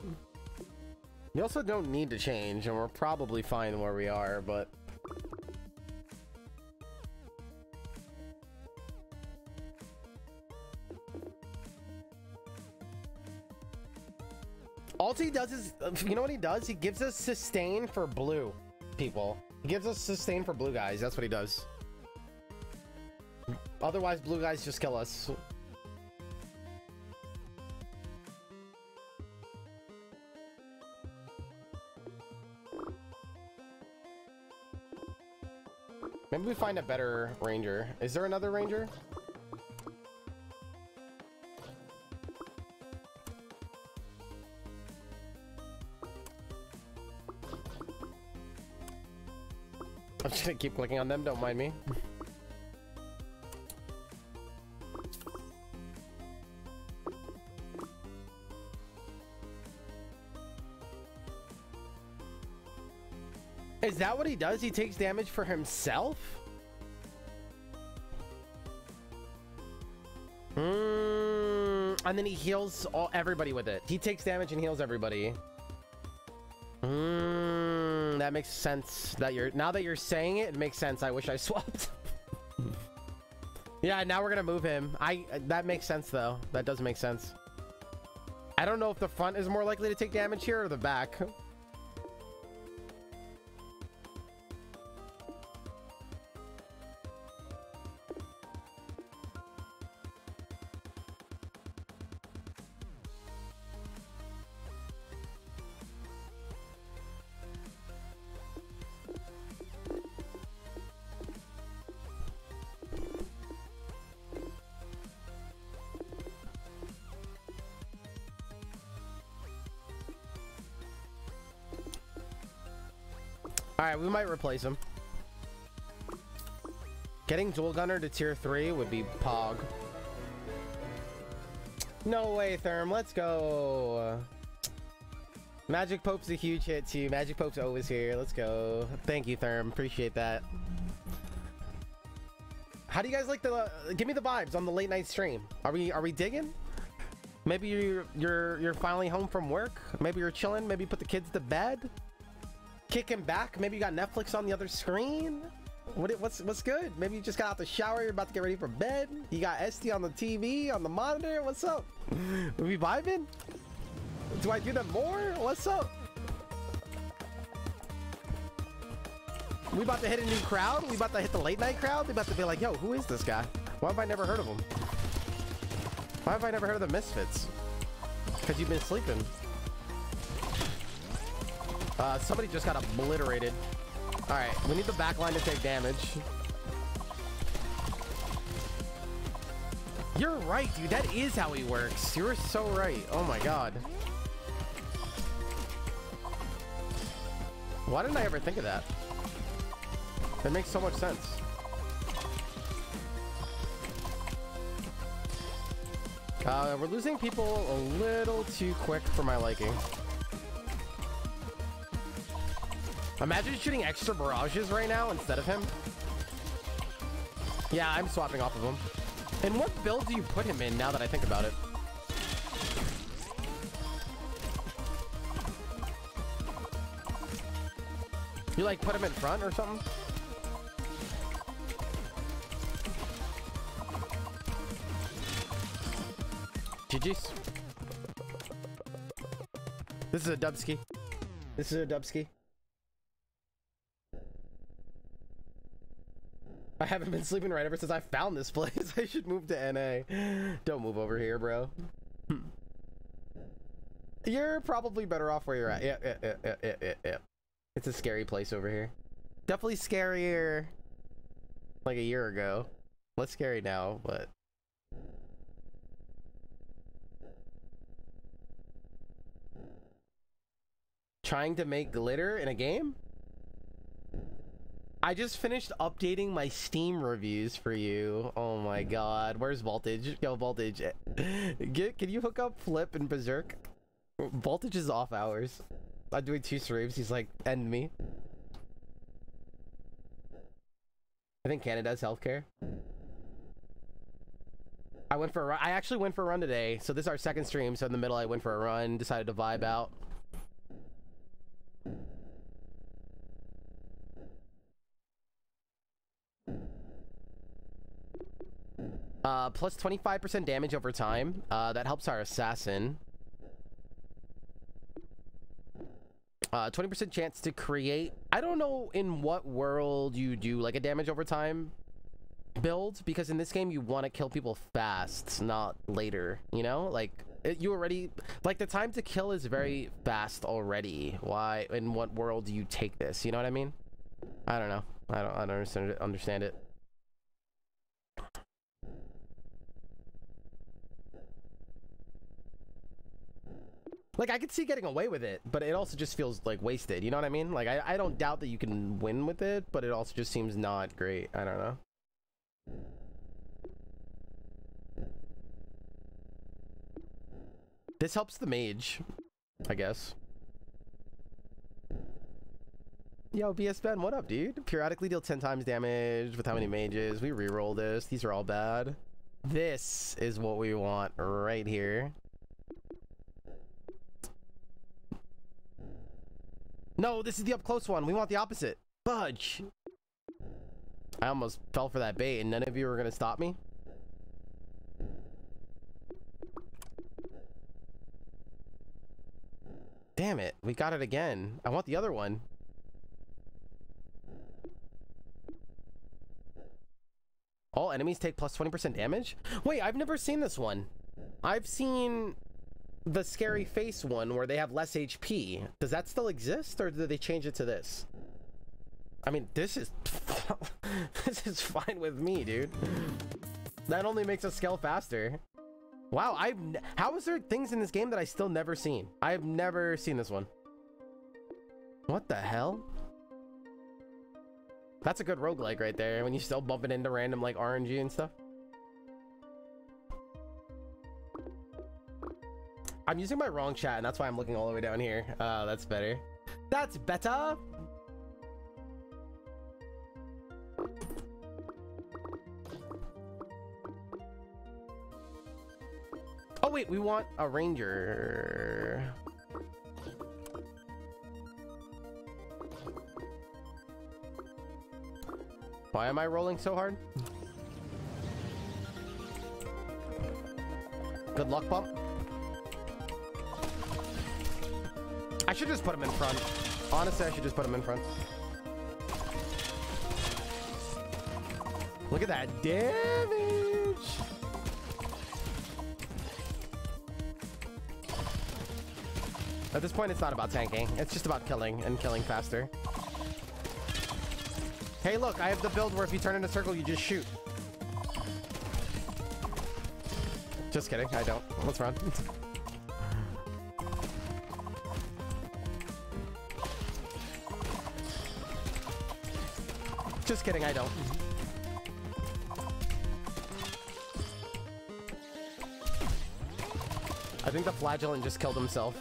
You also don't need to change, and we're probably fine where we are, but... All he does is, uh, you know what he does? He gives us sustain for blue people. He gives us sustain for blue guys. That's what he does. Otherwise, blue guys just kill us. Maybe we find a better ranger. Is there another ranger? keep clicking on them, don't mind me. Is that what he does? He takes damage for himself? Mm, and then he heals all everybody with it. He takes damage and heals everybody. That makes sense. That you're now that you're saying it, it makes sense. I wish I swapped. yeah, now we're gonna move him. I that makes sense though. That does make sense. I don't know if the front is more likely to take damage here or the back. We might replace him. Getting Dual Gunner to tier 3 would be pog. No way, Therm. Let's go. Magic Pope's a huge hit too. Magic Pope's always here. Let's go. Thank you, Therm. Appreciate that. How do you guys like the? Uh, give me the vibes on the late night stream. Are we are we digging? Maybe you're you're you're finally home from work. Maybe you're chilling. Maybe put the kids to bed kicking back. Maybe you got Netflix on the other screen. What, what's what's good? Maybe you just got out the shower. You're about to get ready for bed. You got SD on the TV on the monitor. What's up? We vibing? Do I do that more? What's up? We about to hit a new crowd? We about to hit the late night crowd? We about to be like, yo, who is this guy? Why have I never heard of him? Why have I never heard of the Misfits? Because you've been sleeping. Uh, somebody just got obliterated. Alright, we need the back line to take damage. You're right, dude. That is how he works. You're so right. Oh my god. Why didn't I ever think of that? That makes so much sense. Uh, we're losing people a little too quick for my liking. Imagine shooting extra barrages right now instead of him. Yeah, I'm swapping off of him. And what build do you put him in now that I think about it? You like put him in front or something? GG's. This is a dubski. This is a dubski. I haven't been sleeping right ever since I found this place. I should move to NA. Don't move over here, bro. You're probably better off where you're at. Yeah, yeah, yeah, yeah, yeah, yeah. It's a scary place over here. Definitely scarier like a year ago. Less scary now, but trying to make glitter in a game? I just finished updating my Steam reviews for you. Oh my god. Where's Voltage? Yo, Voltage. Get, can you hook up Flip and Berserk? Voltage is off hours. I'm doing two streams. He's like, end me. I think Canada has healthcare. I went for a run. I actually went for a run today. So this is our second stream. So in the middle, I went for a run. Decided to vibe out. Uh, plus 25% damage over time. Uh, that helps our assassin. 20% uh, chance to create. I don't know in what world you do like a damage over time build because in this game you want to kill people fast, not later. You know, like it, you already like the time to kill is very fast already. Why? In what world do you take this? You know what I mean? I don't know. I don't. I don't understand it. Understand it. Like, I could see getting away with it, but it also just feels, like, wasted. You know what I mean? Like, I, I don't doubt that you can win with it, but it also just seems not great. I don't know. This helps the mage, I guess. Yo, BS Ben, what up, dude? Periodically deal 10 times damage with how many mages? We reroll this. These are all bad. This is what we want right here. No, this is the up close one. We want the opposite. Budge. I almost fell for that bait and none of you were going to stop me. Damn it. We got it again. I want the other one. All enemies take plus 20% damage? Wait, I've never seen this one. I've seen the scary face one where they have less HP. Does that still exist or did they change it to this? I mean, this is this is fine with me, dude. That only makes us scale faster. Wow, I've how is there things in this game that I still never seen? I've never seen this one. What the hell? That's a good roguelike right there when you still bumping into random like RNG and stuff. I'm using my wrong chat, and that's why I'm looking all the way down here. Uh, that's better. That's better. Oh, wait, we want a ranger. Why am I rolling so hard? Good luck, bump. I should just put him in front. Honestly, I should just put him in front. Look at that damage! At this point, it's not about tanking. It's just about killing and killing faster. Hey, look, I have the build where if you turn in a circle, you just shoot. Just kidding, I don't. Let's run. Just kidding, I don't. I think the flagellant just killed himself.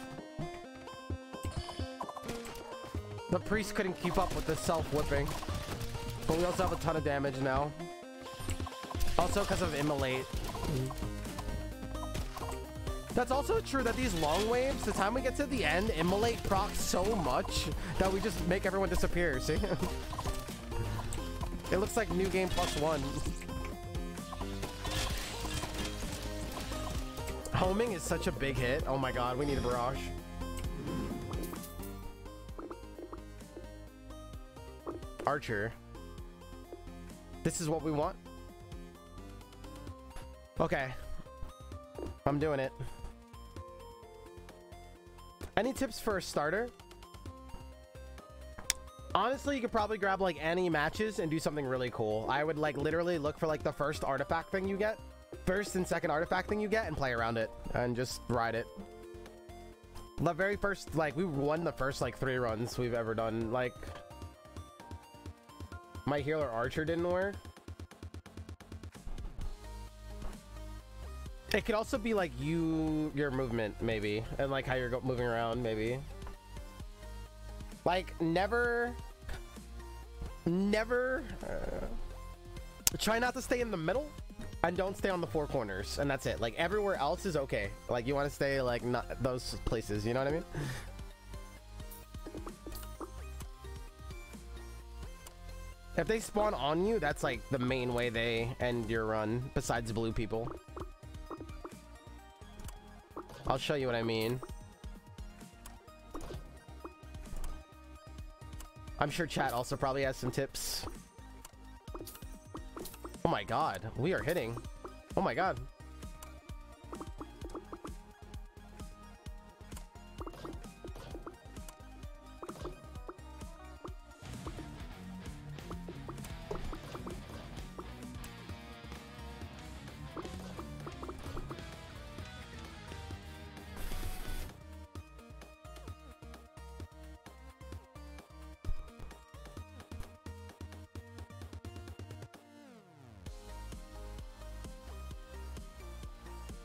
The priest couldn't keep up with the self-whipping. But we also have a ton of damage now. Also because of immolate. That's also true that these long waves, the time we get to the end, immolate procs so much that we just make everyone disappear, see? it looks like new game plus one. Homing is such a big hit. Oh my god, we need a barrage. Archer. This is what we want? Okay. I'm doing it. Any tips for a starter? Honestly, you could probably grab like any matches and do something really cool. I would like literally look for like the first artifact thing you get first and second artifact thing you get and play around it and just ride it. The very first, like, we won the first, like, three runs we've ever done. Like, my healer archer didn't work. It could also be, like, you, your movement, maybe. And, like, how you're moving around, maybe. Like, never... Never... Uh, try not to stay in the middle and don't stay on the four corners and that's it. Like everywhere else is okay. Like you want to stay like not those places you know what i mean? If they spawn on you that's like the main way they end your run besides blue people. I'll show you what i mean i'm sure chat also probably has some tips Oh my god, we are hitting. Oh my god.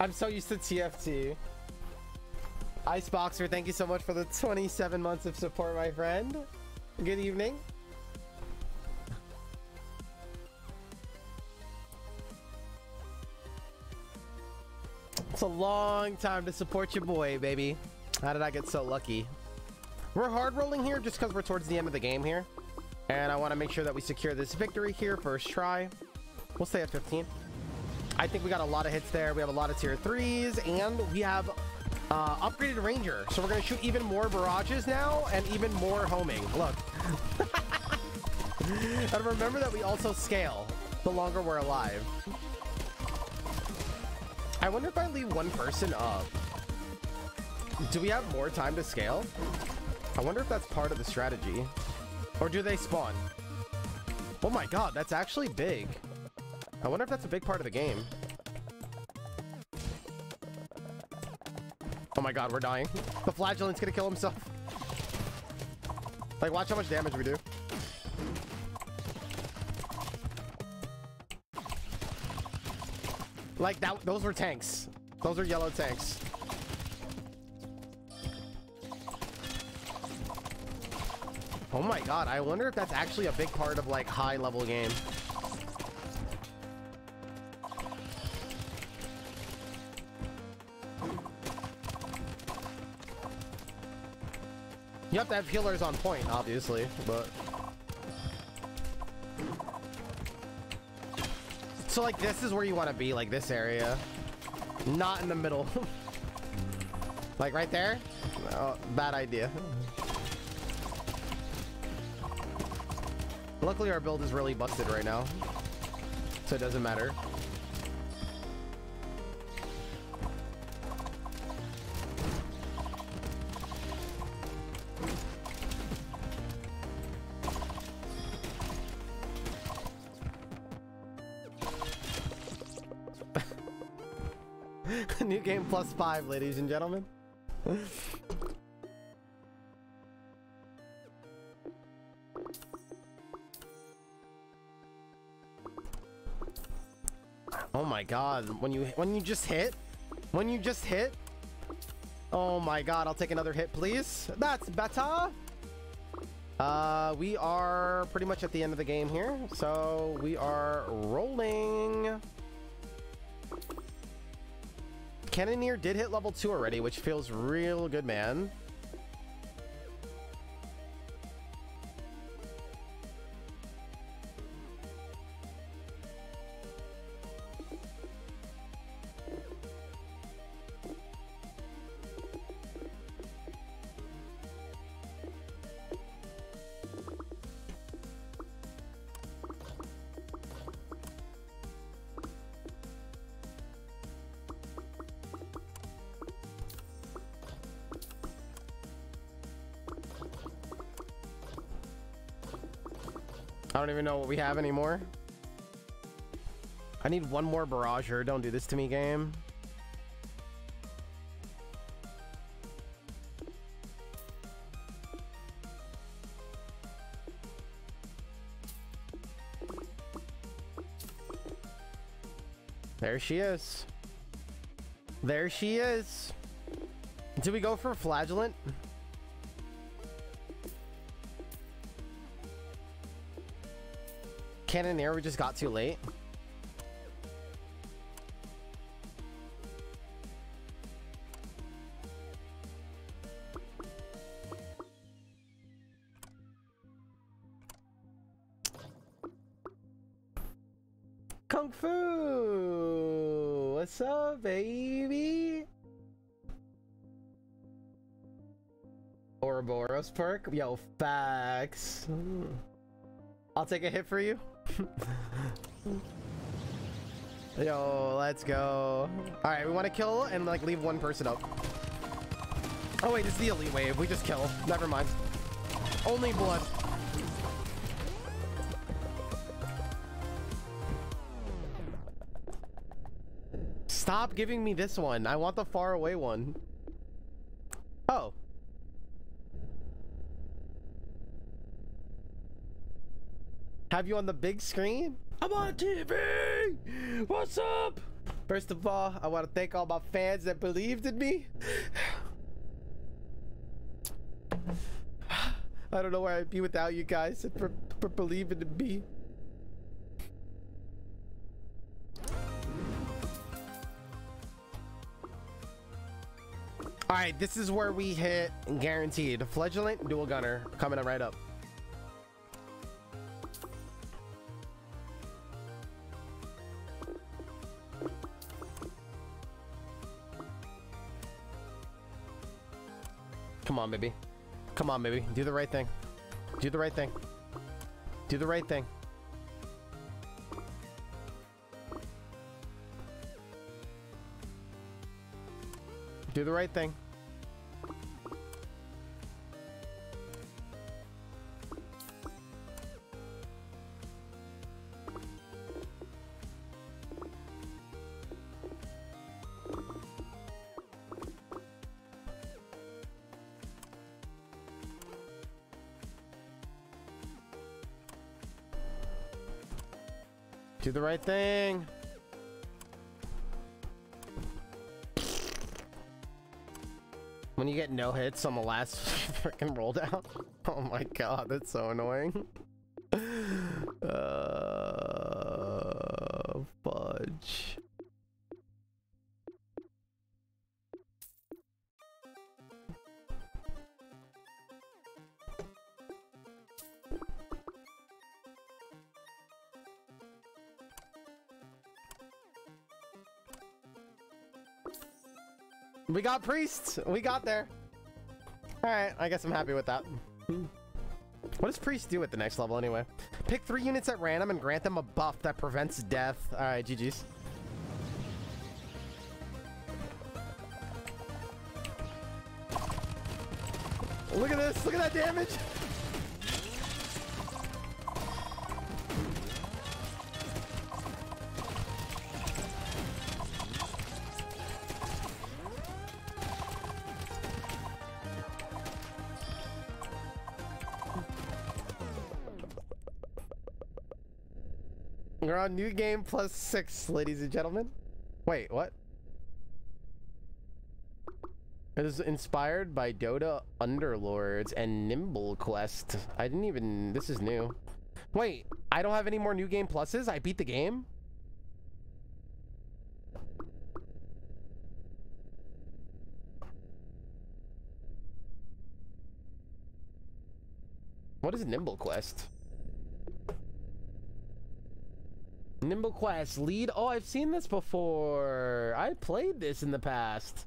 I'm so used to TFT. Iceboxer, thank you so much for the 27 months of support, my friend. Good evening. It's a long time to support your boy, baby. How did I get so lucky? We're hard rolling here just because we're towards the end of the game here. And I want to make sure that we secure this victory here first try. We'll stay at 15. I think we got a lot of hits there. We have a lot of tier threes, and we have uh, upgraded ranger. So we're gonna shoot even more barrages now, and even more homing. Look. and remember that we also scale the longer we're alive. I wonder if I leave one person up. Do we have more time to scale? I wonder if that's part of the strategy. Or do they spawn? Oh my god, that's actually big. I wonder if that's a big part of the game. Oh my god, we're dying. The flagellant's gonna kill himself. Like, watch how much damage we do. Like, that, those were tanks. Those are yellow tanks. Oh my god, I wonder if that's actually a big part of, like, high-level game. You have to have healers on point, obviously, but... So, like, this is where you want to be, like, this area. Not in the middle. like, right there? Oh, bad idea. Luckily, our build is really busted right now. So it doesn't matter. Plus five, ladies and gentlemen. oh my god, when you when you just hit, when you just hit. Oh my god, I'll take another hit, please. That's better. Uh, we are pretty much at the end of the game here, so we are rolling. Cannoneer did hit level 2 already, which feels real good, man. I don't even know what we have anymore. I need one more barrager. Don't do this to me, game. There she is. There she is. Do we go for flagellant? Cannoneer we just got too late. Kung Fu! What's up, baby? Ouroboros perk? Yo, facts. I'll take a hit for you. Yo, let's go. All right, we want to kill and like leave one person up. Oh wait, it's the elite wave. We just kill. Never mind. Only blood. Stop giving me this one. I want the far away one. Oh. Have you on the big screen? I'm on TV! What's up? First of all, I want to thank all my fans that believed in me. I don't know where I'd be without you guys for, for believing in me. Alright, this is where we hit guaranteed. Flagellant, dual gunner, coming right up. On, baby. Come on, baby. Do the right thing. Do the right thing. Do the right thing. Do the right thing. The right thing. When you get no hits on the last freaking roll down. Oh my god, that's so annoying. Got priests. We got there. All right, I guess I'm happy with that. What does priest do at the next level anyway? Pick three units at random and grant them a buff that prevents death. All right, GG's. Look at this. Look at that damage. On new game plus six, ladies and gentlemen. Wait, what? It is inspired by Dota Underlords and Nimble Quest. I didn't even... This is new. Wait, I don't have any more new game pluses? I beat the game? What is Nimble Quest? Nimble Quest lead. Oh, I've seen this before. I played this in the past.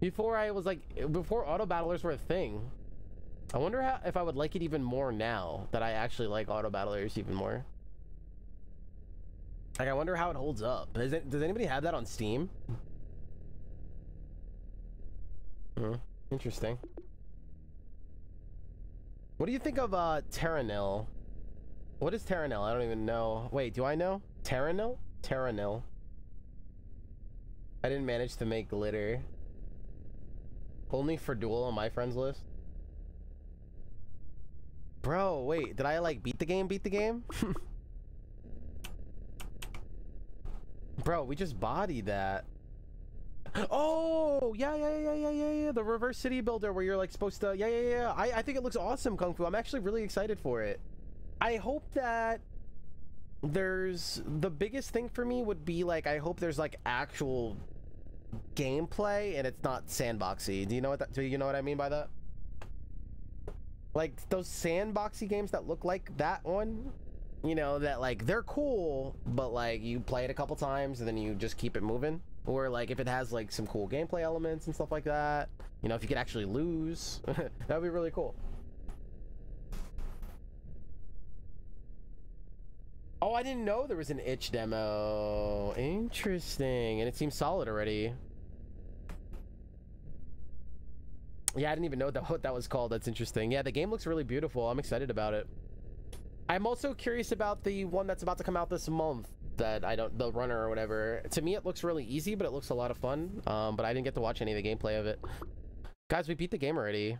Before I was like, before auto battlers were a thing. I wonder how, if I would like it even more now that I actually like auto battlers even more. Like, I wonder how it holds up. It, does anybody have that on Steam? Hmm, interesting. What do you think of uh, Terra Nil? What is Terra Nil? I don't even know. Wait, do I know? Terra Nil? Terranil. I didn't manage to make glitter. Only for duel on my friends list. Bro, wait, did I like beat the game, beat the game? Bro, we just bodied that. Oh, yeah, yeah, yeah, yeah, yeah, yeah. The reverse city builder where you're like supposed to, yeah, yeah, yeah. I, I think it looks awesome, Kung Fu. I'm actually really excited for it. I hope that there's the biggest thing for me would be like, I hope there's like actual gameplay and it's not sandboxy. Do you know what that, do you know what I mean by that? Like those sandboxy games that look like that one, you know, that like they're cool, but like you play it a couple times and then you just keep it moving. Or like if it has like some cool gameplay elements and stuff like that, you know, if you could actually lose, that would be really cool. Oh, I didn't know there was an itch demo. Interesting. And it seems solid already. Yeah, I didn't even know what that was called. That's interesting. Yeah, the game looks really beautiful. I'm excited about it. I'm also curious about the one that's about to come out this month that I don't, the runner or whatever. To me, it looks really easy, but it looks a lot of fun. Um, but I didn't get to watch any of the gameplay of it. Guys, we beat the game already.